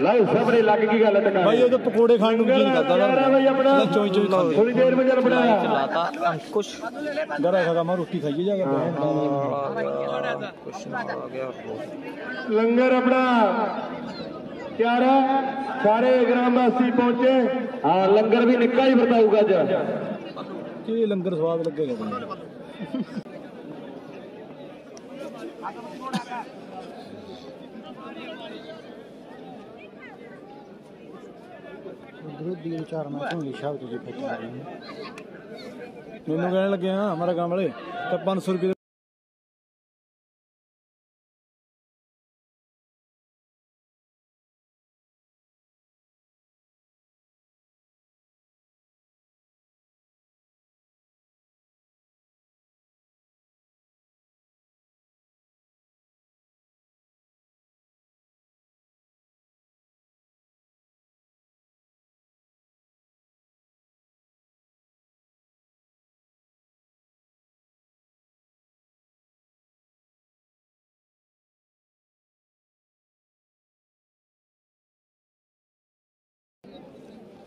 ਲਾਓ ਸਾਹਮਣੇ ਲੱਗ ਗਈ ਗੱਲ ਟਕਾ ਭਾਈ ਉਹਦੇ ਪਕੌੜੇ ਖਾਣ ਨੂੰ ਜੀ ਕਰਦਾ ਆਪਣਾ ਚੋਈ ਚੋਈ ਖਾਂਦੇ। ਥੋੜੀ ਦੇਰ ਵਿੱਚ ਚੱਲ ਬਣਾਇਆ ਚਲਾਤਾ। ਅੰਕੁਸ਼ ਗਰਾ ਖਾ ਮੈਂ ਰੋਟੀ ਖਾਈਏ ਜਾ ਕੇ। ਕੁਛ ਨਾ ਆ ਗਿਆ। ਲੰਗਰ ਆਪਣਾ। ਤਿਆਰ ਹੈ ਸਾਰੇ ਗ੍ਰਾਮ ਵਾਸੀ ਪਹੁੰਚੇ। ਹਾਂ ਲੰਗਰ ਵੀ ਨਿੱਕਾ ਹੀ ਵਰਤਾਊਗਾ ਅੱਜ। ਕੀ ਲੰਗਰ ਸਵਾਦ ਲੱਗੇਗਾ ਤੁਹਾਨੂੰ? ਉਧਰੋਂ ਦੀ ਵਿਚਾਰ ਮੈਂ ਤੁਹਾਨੂੰ ਸ਼ਬਦ ਜੀ ਫਿਰ ਮੈਨੂੰ ਕਹਿਣ ਲੱਗਿਆ ਹਮਾਰਾ ਕੰਮ ਵਾਲੇ ਤਾਂ 500 ਰੁਪਏ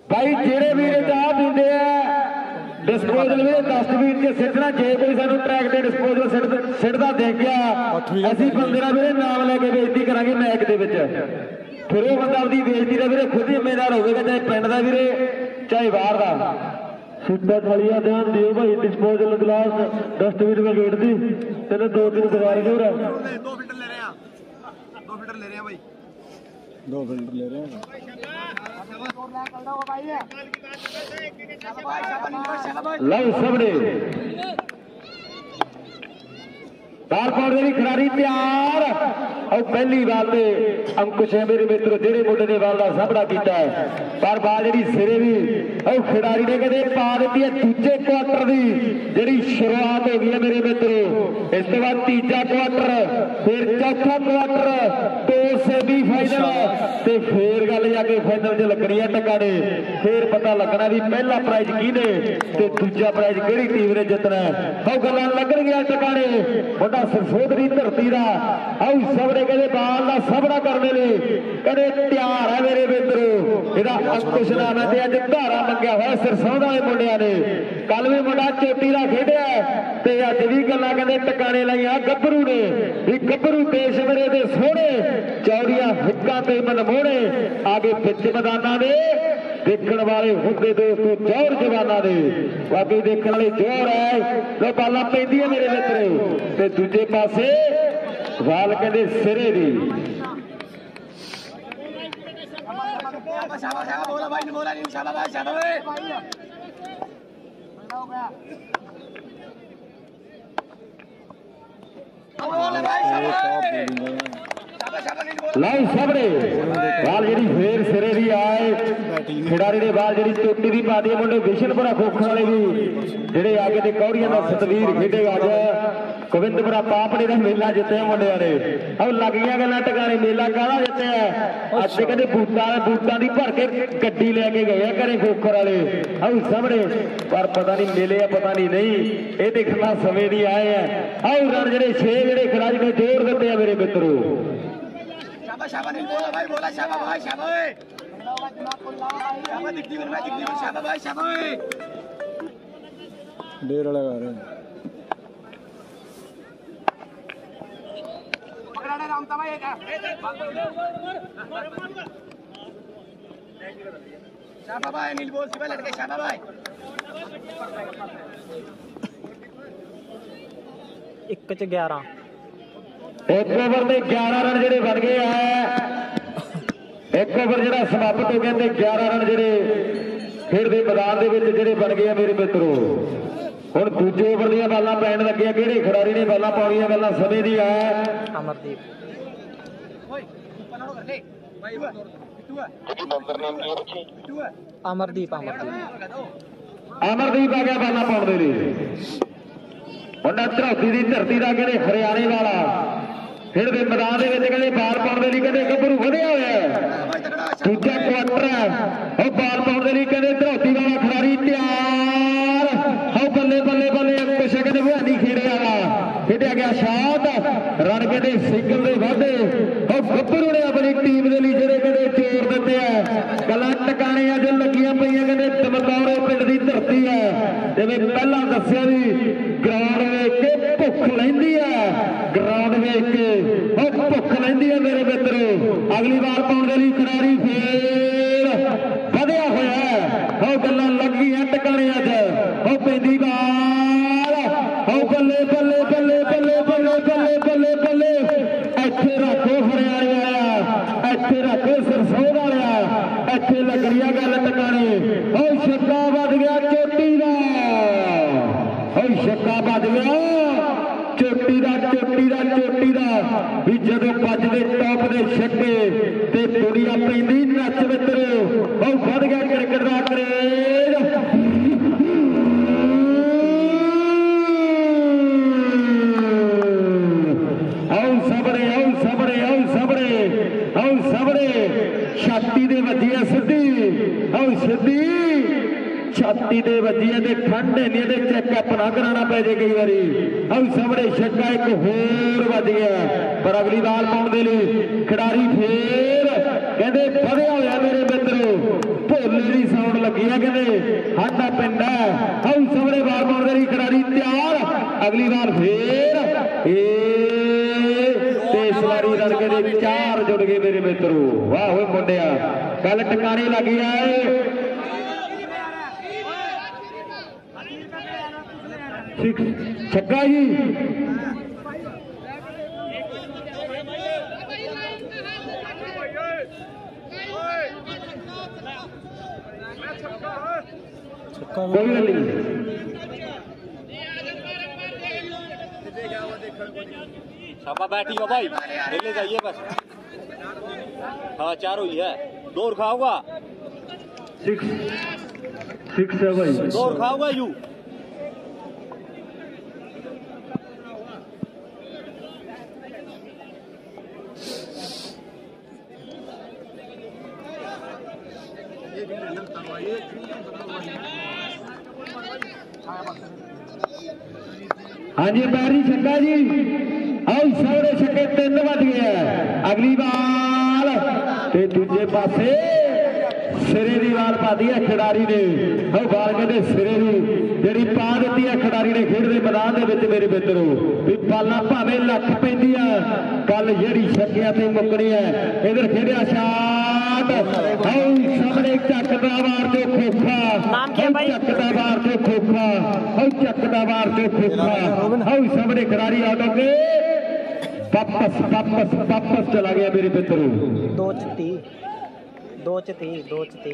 ਭਾਈ ਜਿਹੜੇ ਵੀਰ ਚਾਹ ਪੀਂਦੇ ਆ ਡਿਸਪੋਜ਼ਲ ਵੀ ਡਸਟਬਿਨ ਤੇ ਸਿੱਟਣਾ ਜੇ ਕੋਈ ਸਾਨੂੰ ਟਰੈਕ ਤੇ ਡਿਸਪੋਜ਼ਲ ਸਿੱਟ ਸਿੱਟਦਾ ਦੇਖ ਗਿਆ ਅਸੀਂ ਬੰਦੇ ਦਾ ਵੀਰੇ ਨਾਮ ਲੈ ਕੇ ਬੇਇੱਜ਼ਤੀ ਕਰਾਂਗੇ ਮੈਚ ਦੇ ਵਿੱਚ। ਫਿਰ ਉਹ ਬੰਦਾ ਆਪਦੀ ਬੇਇੱਜ਼ਤੀ ਦਾ ਵੀਰੇ ਖੁਦ ਜ਼ਿੰਮੇਵਾਰ ਹੋਵੇਗਾ ਚਾਹੇ ਪਿੰਡ ਦਾ ਵੀਰੇ ਚਾਹੇ ਬਾਹਰ ਦਾ। ਸਿੱਧਾ ਥਾਲੀਆ ਧਿਆਨ ਦਿਓ ਭਾਈ ਡਿਸਪੋਜ਼ਲ ਗਲਾਸ ਡਸਟਬਿਨ ਵਿੱਚ ਗੇਟ ਦੀ ਤੇਰੇ ਦੋ ਤਿੰਨ ਦਵਾਰੀ ਦੂਰ 2 ਫੀਟਰ ਲੈ ਰਿਆ 2 ਫੀਟਰ ਲੈ ਰਿਆ ਭਾਈ दो फिल्टर ले रहे हैं भाई ਦੋ ਫਿਲਟਰ ਪਾਉਣ ਦੇ ਲਈ ਖਿਡਾਰੀ ਤਿਆਰ। ਉਹ ਪਹਿਲੀ ਵਾਰ ਤੇ ਅੰਕੁਸ਼ ਹੈ ਮੇਰੇ ਮਿੱਤਰ, ਜਿਹੜੇ ਮੁੰਡੇ ਨੇ ਵਾਲ ਦਾ ਸਾਹਮਣਾ ਕੀਤਾ ਪਰ ਬਾਲ ਜਿਹੜੀ ਸਿਰੇ ਵੀ, ਉਹ ਖਿਡਾਰੀ ਨੇ ਕਦੇ ਪਾ ਦਿੱਤੀ ਹੈ ਦੂਜੇ ਕੁਆਟਰ ਦੀ, ਜਿਹੜੀ ਸ਼ੁਰੂਆਤ ਹੋ ਗਈ ਹੈ ਮੇਰੇ ਮਿੱਤਰੋ। ਇਸ ਤੋਂ ਬਾਅਦ ਤੀਜਾ ਕੁਆਟਰ ਫਿਰ ਚੌਥਾ ਕੁਆਟਰ ਦੋ ਸੈਮੀ ਫਾਈਨਲ ਤੇ ਫੇਰ ਗੱਲ ਜਾ ਕੇ ਫਾਈਨਲ 'ਚ ਲੱਗਣੀ ਹੈ ਟਕਾੜੇ ਫੇਰ ਪਤਾ ਲੱਗਣਾ ਵੀ ਪਹਿਲਾ ਪ੍ਰਾਈਜ਼ ਕਿਹਨੇ ਤੇ ਦੂਜਾ ਪ੍ਰਾਈਜ਼ ਕਿਹੜੀ ਟੀਮ ਨੇ ਜਿੱਤਣਾ ਉਹ ਗੱਲਾਂ ਲੱਗਣਗੀਆਂ ਟਕਾੜੇ ਵੱਡਾ ਸਰਸੋਦ ਦੀ ਧਰਤੀ ਦਾ। ਆਉ ਸਭਰੇ ਕਹਿੰਦੇ ਬਾਲ ਦਾ ਸਭਰਾ ਕਰਨੇ ਲਈ। ਕਹਿੰਦੇ, ਤਿਆਰ ਹੈ ਮੇਰੇ ਮਿੱਤਰੋ। ਇਹਦਾ ਅੰਕੁਸ਼ ਨਾਮ ਹੈ ਤੇ ਅੱਜ ਧਾਰਾ ਮੰਗਿਆ ਹੋਇਆ ਸਰਸੋਦਾ ਦੇ ਮੁੰਡਿਆਂ ਨੇ। ਕੱਲ ਵੀ ਮੁੰਡਾ ਚੋਟੀ ਦਾ ਖੇਡਿਆ ਤੇ ਅੱਜ ਵੀ ਗੱਲਾਂ ਕਹਿੰਦੇ ਟਿਕਾਣੇ ਲਾਈਆਂ ਗੱਭਰੂ ਨੇ। ਵੀ ਗੱਭਰੂ ਦੇਸ਼ ਮੇਰੇ ਦੇ ਸੋਹਣੇ, ਚੌੜੀਆਂ ਹਿੱਕਾਂ ਤੇ ਮਨਮੋਹਣੇ। ਆਗੇ ਵਿੱਚ ਮੈਦਾਨਾਂ ਦੇ ਦੇਖਣ ਵਾਲੇ ਹੁੰਦੇ ਦੋਸਤੋ ਜੋਰ ਜਵਾਨਾਂ ਦੇ। ਬਾਕੀ ਦੇਖਣ ਵਾਲੇ ਜੋਰ ਹੈ। ਤੇ ਬਾਲਾਂ ਪੈਂਦੀਆਂ ਮੇਰੇ ਮਿੱਤਰੋ। ਤੇ ਦੂਜੇ ਪਾਸੇ ਵਾਲ ਕਹਿੰਦੇ ਸਿਰੇ ਦੀ। ਸ਼ਾਬਾਸ਼ ਸ਼ਾਬਾਸ਼ ਬੋਲਾ। ਭਾਈ ਨੇ ਬੋਲਾ ਨਹੀਂ ਸ਼ਾਬਾਸ਼ ਸ਼ਾਬਾਸ਼ ਹੋ ਗਿਆ ਬੋਲੇ ਭਾਈ ਸ਼ਾਬਾਸ਼ ਲਓ ਸਾਹਮਣੇ। ਬਾਲ ਜਿਹੜੀ ਫੇਰ ਸਿਰੇ ਦੀ ਆਏ। ਖਿਡਾਰੀ ਨੇ ਬਾਲ ਜਿਹੜੀ ਚੋਟੀ ਦੀ ਪਾਦੀ ਹੈ ਮੁੰਡੇ ਵਿਸ਼ਨਪੁਰਾ ਖੋਖਣ ਵਾਲੇ ਵੀ। ਜਿਹੜੇ ਆਗੇ ਤੇ ਕੌੜੀਆਂ ਦਾ ਸਤਵੀਰ ਖੇਡੇਗਾ ਅੱਜ। ਗੋਬਿੰਦਪੁਰਾ ਪਾਪੜੇ ਦਾ ਮੇਲਾ ਜਿੱਤਿਆ ਮੁੰਡਿਆਂ ਨੇ। ਆਹ ਲੱਗੀਆਂ ਗੱਲਾਂ ਟਿਕਾਣੇ। ਮੇਲਾ ਕਾਹਦਾ ਜਿੱਤਿਆ? ਅੱਜ ਕਹਿੰਦੇ ਬੂਟਾਂ ਬੂਟਾਂ ਦੀ ਭਰ ਕੇ ਗੱਡੀ ਲੈ ਕੇ ਗਏ ਆ ਘਰੇ ਖੋਖਰ ਵਾਲੇ। ਆਹ ਸਾਹਮਣੇ। ਪਰ ਪਤਾ ਨਹੀਂ ਮੇਲੇ ਆ, ਪਤਾ ਨਹੀਂ ਨਹੀਂ। ਇਹ ਦੇਖਣਾ ਸਮੇਂ ਦੀ ਆਏ ਆ। ਆਹ ਰਣ ਜਿਹੜੇ 6 ਜਿਹੜੇ ਖਿਡਾਰੀ ਨੇ ਜੋੜ ਦਿੱਤੇ ਆ ਮੇਰੇ ਮਿੱਤਰੋ। शाबा शाबा नहीं बोला भाई बोला शाबा भाई शाबा शाबा दिखती बन भाई दिखती बन शाबा भाई शाबा डेरा लगा रहे हैं पकड़ाने राम तमा ये का शाबा भाई नील बोल सिवा लटके शाबा भाई एक च ग्यारह ਇੱਕ ਓਵਰ ਦੇ 11 ਰਨ ਜਿਹੜੇ ਬਣ ਗਏ ਆ। ਇੱਕ ਓਵਰ ਜਿਹੜਾ ਸਮਾਪਤ ਹੋ ਗਿਆ ਤੇ 11 ਰਨ ਜਿਹੜੇ ਖੇਡ ਦੇ ਮੈਦਾਨ ਦੇ ਵਿੱਚ ਜਿਹੜੇ ਬਣ ਗਏ ਆ ਮੇਰੇ ਮਿੱਤਰੋ। ਹੁਣ ਦੂਜੇ ਓਵਰ ਦੀਆਂ ਬਾਲਾਂ ਪੈਣ ਲੱਗੀਆਂ। ਕਿਹੜੇ ਖਿਡਾਰੀ ਨੇ ਬਾਲਾਂ ਪਾਉਣੀਆਂ ਪਹਿਲਾਂ ਸਮੇਂ ਦੀ ਆ? ਅਮਰਦੀਪ। ਅਮਰਦੀਪ ਅਮਰਦੀਪ। ਅਮਰਦੀਪ ਆ ਗਿਆ ਬਾਲਾਂ ਪਾਉਣ ਦੇ ਲਈ। ਮੁੰਡਾ ਧਰਤੀ ਦੀ ਧਰਤੀ ਦਾ ਕਹਿੰਦੇ ਹਰਿਆਣੇ ਵਾਲਾ। ਫਿਰ ਦੇ ਮੈਦਾਨ ਦੇ ਵਿੱਚ ਕਹਿੰਦੇ ਬਾਲ ਪਾਉਣ ਦੇ ਲਈ ਕਹਿੰਦੇ ਗੱਭਰੂ ਵਧਿਆ ਹੋਇਆ। ਲੈਂਦੀ ਹੈ ਮੇਰੇ ਮਿੱਤਰੋ। ਅਗਲੀ ਵਾਰ ਪਾਉਣ ਦੇ ਲਈ ਖਿਡਾਰੀ ਫੇਰ। ਆਉ ਛਾਤੀ ਦੇ ਵੱਜੀ ਸਿੱਧੀ। ਆਉ ਸਿੱਧੀ। ਛਾਤੀ ਦੇ ਵੱਜੀ ਆ ਤੇ ਨਹੀਂ ਇਹਦੇ ਚੈੱਕਅਪ ਨਾ ਕਰਾਉਣਾ ਪੈ ਜੇ ਕਈ ਵਾਰੀ। ਆਉ ਸਬਰੇ ਛੱਕਾ ਇੱਕ ਹੋਰ ਵੱਜ ਪਰ ਅਗਲੀ ਬਾਲ ਪਾਉਣ ਦੇ ਲਈ ਖਿਡਾਰੀ ਫੇਰ ਕਹਿੰਦੇ, ਫੜਿਆ ਹੋਇਆ ਮੇਰੇ ਮਿੱਤਰੋ। ਭੋਲੇ ਦੀ ਸਾਊਂਡ ਲੱਗੀ ਆ ਕਹਿੰਦੇ। ਸਾਡਾ ਪਿੰਡ ਹੈ। ਆਉ ਸਬਰੇ ਬਾਲ ਪਾਉਣ ਦੇ ਲਈ ਖਿਡਾਰੀ ਤਿਆਰ। ਅਗਲੀ ਵਾਰ ਫੇਰ ਏ ਰਣਕੇ ਦੇ ਚਾਰ ਜੁੜ ਗਏ ਮੇਰੇ ਮਿੱਤਰੋ। ਵਾਹ ਹੋਏ ਮੁੰਡਿਆ ਗੱਲ ਟਿਕਾਣੇ ਲੱਗੀ ਆਏ ਛੱਕਾ ਜੀ। ਕੋਈ ਨਹੀਂ। छापा बैठी हो भाई। ले जाइए बस। हाँ चार हुई है। दो खाओगा सिक्स सिक्स है भाई। दो खाओगा यू। हाँ जी बारी छक्का जी। ਆਓ ਸੌਰੇ ਛੱਕੇ ਤਿੰਨ ਵੱਜ ਗਿਆ ਅਗਲੀ ਬਾਲ ਤੇ ਦੂਜੇ ਪਾਸੇ ਸਿਰੇ ਦੀ ਵਾਰ ਪਾਦੀ ਹੈ ਖਿਡਾਰੀ ਨੇ। ਉਹ ਬਾਲ ਕਹਿੰਦੇ ਸਿਰੇ ਦੀ ਜਿਹੜੀ ਪਾ ਦਿੱਤੀ ਹੈ ਖਿਡਾਰੀ ਨੇ ਖੇਡ ਦੇ ਮੈਦਾਨ ਦੇ ਵਿੱਚ ਮੇਰੇ ਮਿੱਤਰੋ ਵੀ ਬਾਲਾਂ ਭਾਵੇਂ ਲੱਖ ਪੈਂਦੀਆਂ ਕੱਲ ਜਿਹੜੀ ਛੱਕਿਆਂ ਤੇ ਮੁੱਕਣੀ ਹੈ ਇਧਰ ਖੇਡਿਆ ਸ਼ਾਟ। ਆਓ ਸਾਹਮਣੇ ਚੱਕਦਾ ਵਾਰ ਤੇ ਖੋਖਾ? ਚੱਕਦਾ ਵਾਰ ਤੇ ਖੋਖਾ। ਆਓ ਚੱਕਦਾ ਵਾਰ ਤੇ ਖੋਖਾ। ਆਓ ਸਾਹਮਣੇ ਖਿਡਾਰੀ ਆਟੋ ਕੇ वापस वापस वापस चला गया मेरे मित्रों दो चती दो चती दो चती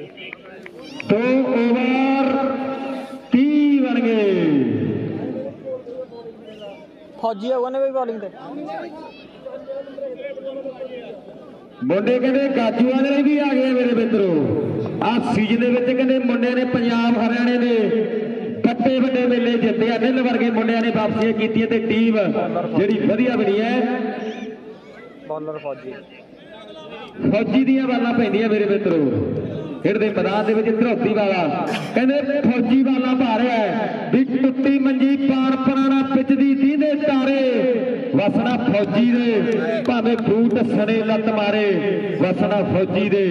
दो ओवर ती बन गए फौजी होगा ना भाई बॉलिंग पे ਮੁੰਡੇ ਕਹਿੰਦੇ ਕਾਜੂਆਂ ਦੇ ਵੀ ਆ ਗਏ ਮੇਰੇ ਮਿੱਤਰੋ। ਆ ਸੀਜ਼ਨ ਦੇ ਵਿੱਚ ਕਹਿੰਦੇ ਮੁੰਡਿਆਂ ਨੇ ਪੰਜਾਬ ਹਰਿਆਣੇ ਦੇ ਵੱਡੇ ਵੱਡੇ ਮੇਲੇ ਜਿੱਤੇ ਆ। ਨਿੰਨ ਵਰਗੇ ਮੁੰਡਿਆਂ ਨੇ ਵਾਪਸੀਆਂ ਕੀਤੀਆਂ ਤੇ ਟੀਮ ਜਿਹੜੀ ਵਧੀਆ ਬਣੀ ਹੈ। ਬੋਲਰ ਫੌਜੀ। ਫੌਜੀ ਦੀਆਂ ਬਾਲਾਂ ਪੈਂਦੀਆਂ ਮੇਰੇ ਮਿੱਤਰੋ। ਖੇਡਦੇ ਮੈਦਾਨ ਦੇ ਵਿੱਚ ਧਰੋਤੀ ਵਾਲਾ। ਕਹਿੰਦੇ ਫੌਜੀ ਵਾਲਾ ਭਾਰਿਆ ਵੀ ਟੁੱਟੀ ਮੰਜੀ ਪਾਰ ਪਰਾਣਾ ਪਿੱਚ ਦੀਦੇ ਤਾਰੇ। ਵਸਣਾ ਫੌਜੀ ਦੇ। ਭਾਵੇਂ ਬੂਟ ਸਣੇ ਲੱਤ ਮਾਰੇ। ਵਸਣਾ ਫੌਜੀ ਦੇ।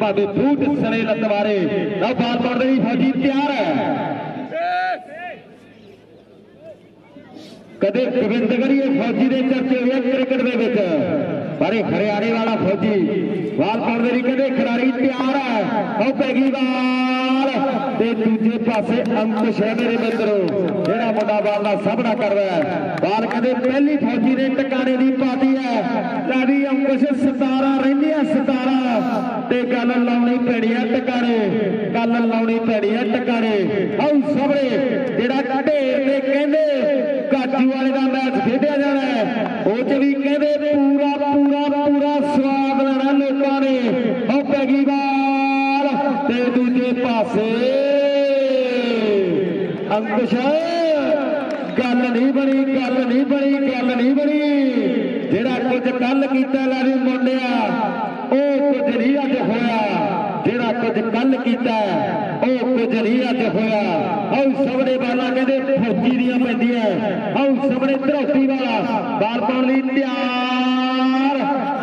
ਭਾਵੇਂ ਬੂਟ ਸਣੇ ਲੱਤ ਮਾਰੇ। ਨਾ ਬਾਲ ਪਾਉਣ ਲਈ ਫੌਜੀ ਤਿਆਰ ਹੈ। ਕਦੇ ਗੋਬਿੰਦਗੜੀਏ ਫੌਜੀ ਦੇ ਚਰਚੇ ਹੋਏ ਕ੍ਰਿਕਟ ਦੇ ਵਿੱਚ। अरे हरियाणे वाला फौजी वाल पर कदे खिलाड़ी तैयार है और पैगी बार ਉਹ ਤੇ ਦੂਜੇ ਪਾਸੇ ਅੰਕੁਸ਼ ਹੈ ਮੇਰੇ ਮਿੱਤਰੋ, ਜਿਹੜਾ ਮੁੰਡਾ ਬਾਲ ਦਾ ਸਾਹਮਣਾ ਕਰਦਾ ਹੈ। ਬਾਲ ਕਹਿੰਦੇ ਪਹਿਲੀ ਫੌਜੀ ਨੇ ਟਿਕਾਣੇ ਦੀ ਪਾਤੀ ਹੈ। ਲੈ ਅੰਕੁਸ਼ 17 ਰਹਿੰਦੀਆਂ 17 ਤੇ ਗੱਲ ਲਾਉਣੀ ਪੈਣੀ ਹੈ ਟਿਕਾਣੇ, ਗੱਲ ਲਾਉਣੀ ਪੈਣੀ ਹੈ ਟਿਕਾਣੇ। ਆਉ ਸਭਰੇ ਜਿਹੜਾ ਢੇਰ ਤੇ ਕਹਿੰਦੇ ਕਾਜੂ ਵਾਲੇ ਦਾ ਮੈਚ ਖੇਡਿਆ ਜਾਣਾ ਹੈ, ਉਹ ਚ ਵੀ ਕਹਿੰਦੇ ਪੂਰਾ ਪੂਰਾ ਪੂਰਾ ਸਵਾਦ ਪਾਸੇ ਅੰਕੁਸ਼, ਗੱਲ ਨਹੀਂ ਬਣੀ, ਗੱਲ ਨਹੀਂ ਬਣੀ, ਗੱਲ ਨਹੀਂ ਬਣੀ। ਜਿਹੜਾ ਕੁਝ ਕੱਲ ਕੀਤਾ ਲਾਰੀ ਮੁੰਡਿਆ, ਉਹ ਕੁਝ ਨਹੀਂ ਅੱਜ ਹੋਇਆ। ਜਿਹੜਾ ਕੁਝ ਕੱਲ ਕੀਤਾ, ਉਹ ਕੁਝ ਨਹੀਂ ਅੱਜ ਹੋਇਆ। ਆਉ ਸਭਨੇ ਵਾਲਾ ਕਹਿੰਦੇ, ਫੌਜੀ ਦੀਆਂ ਪੈਂਦੀਆਂ। ਆਉ ਸਭਨੇ ਧਰੋਤੀ ਵਾਲਾ, ਬਾਲ ਪਾਉਣ ਲਈ ਤਿਆਰ।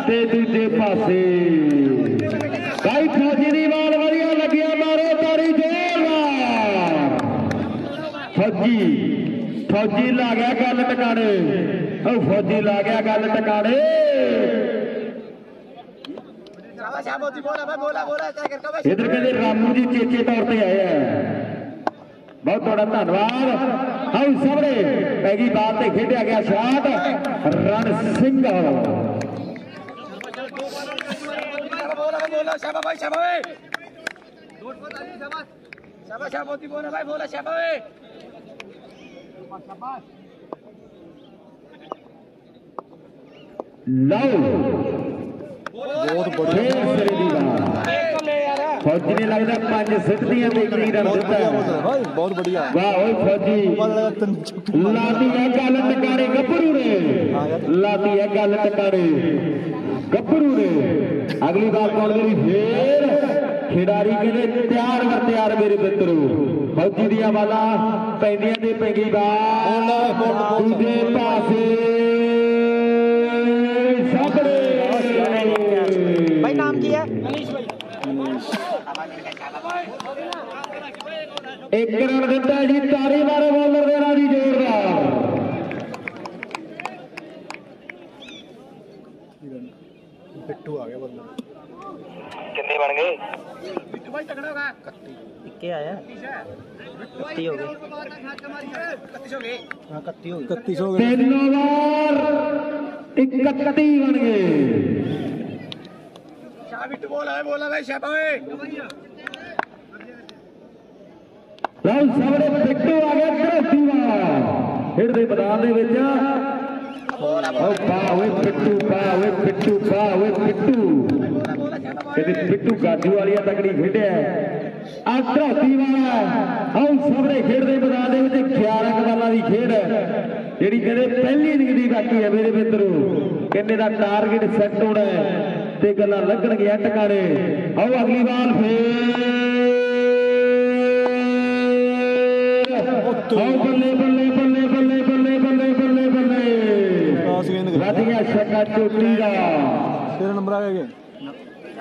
ਤੇ ਦੂਜੇ ਪਾਸੇ। ਭਾਈ ਫੌਜੀ ਫੌਜੀ ਲਾ ਗਿਆ ਗੱਲ ਟਿਕਾਣੇ। ਉਹ ਫੌਜੀ ਲਾ ਗਿਆ ਗੱਲ ਟਿਕਾਣੇ। ਇਧਰ ਕਹਿੰਦੇ ਰਾਮੂ ਜੀ ਚੇਚੇ ਤੌਰ ਤੇ ਆਏ ਆ। ਬਹੁਤ ਤੁਹਾਡਾ ਧੰਨਵਾਦ। ਆਓ ਸਾਹਮਣੇ ਪੈਗੀ ਬਾਲ ਤੇ ਖੇਡਿਆ ਗਿਆ ਸ਼ਾਟ ਰਣ ਸਿੰਘ। ਸ਼ਾਬਾਸ਼। ਸ਼ਾਬਾਸ਼ ਸ਼ਾਬਾਸ਼। ਸ਼ਾਬਾਸ਼ ਬੋਲਾ ਸ਼ਾਬਾਸ਼। ਲਓ। ਗੱਭਰੂ ਨੇ ਲਾਤੀ ਗੱਭਰੂ ਨੇ ਅਗਲੀ ਵਾਰ ਕੌਣ ਮੇਰੀ ਫੇਰ ਖਿਡਾਰੀ ਕਹਿੰਦੇ ਤਿਆਰ ਵਰ ਤਿਆਰ ਮੇਰੇ ਮਿੱਤਰੋ। ਫੌਜੀ ਦੀਆਂ ਵਾਲਾ ਪੈਂਦੀਆਂ ਦੇ ਪੈਂਗੀ ਬਾਲ ਦੂਜੇ ਪਾਸੇ ਇੱਕ ਰਨ ਦਿੱਤਾ ਜੀ ਤਾਰੀ ਵਾਲੇ ਬੋਲਰ ਦੇ ਨਾਲ ਹੀ ਜ਼ੋਰਦਾਰ। ਪਿੱਟੂ ਕਿੰਨੇ ਬਣ ਗਏ? ਪਿੱਟੂ ਭਾਈ ਤਕੜਾ ਹੋਗਾ। 31 के आया इकती हो गई हाँ कत्ती हो गई इकतीस हो गई इकती बन गए बोला है बोला भाई शैबा ਲਓ ਸਾਹਮਣੇ ਬਿੱਟੂ ਆ ਗਿਆ ਕਰੋਸੀ ਵਾਲਾ ਖੇਡਦੇ ਮੈਦਾਨ ਦੇ ਵਿੱਚ ਉਹ ਪਾ ਹੋਏ ਬਿੱਟੂ ਪਾ ਹੋਏ ਬਿੱਟੂ ਪਾ ਹੋਏ ਬਿੱਟੂ ਇਹਦੇ ਬਿੱਟੂ ਗਾਜੂ ਵਾਲੀਆ ਤਕੜੀ ਖੇਡਿਆ ਆ ਧਰੋਤੀ ਵਾਲਾ ਆਉ ਸਭਰੇ ਖੇਡਦੇ ਮੈਦਾਨ ਦੇ ਵਿੱਚ 11 ਕਵਾਲਾਂ ਦੀ ਖੇਡ। ਹੈ ਜਿਹੜੀ ਕਹਿੰਦੇ ਪਹਿਲੀ ਇਨਿੰਗ ਦੀ ਬਾਕੀ ਹੈ ਮੇਰੇ ਮਿੱਤਰ। ਕਹਿੰਦੇ ਦਾ ਟਾਰਗੇਟ ਸੈੱਟ ਹੋਣਾ ਤੇ ਗੱਲਾਂ ਲੱਗਣਗੀਆਂ ਟਿਕਾਣੇ ਆਉ ਅਗਲੀ ਵਾਰ ਫੇਰ। ਆਉ ਬੱਲੇ ਬੱਲੇ ਬੱਲੇ ਬੱਲੇ ਬੱਲੇ ਬੱਲੇ ਬੱਲੇ ਬੱਲੇ। ਰਾਧੀਆਂ ਸ਼ਕਾ ਚੋਟੀ ਦਾ। ਤੇਰਾ ਨੰਬਰ ਆ ਗਿਆ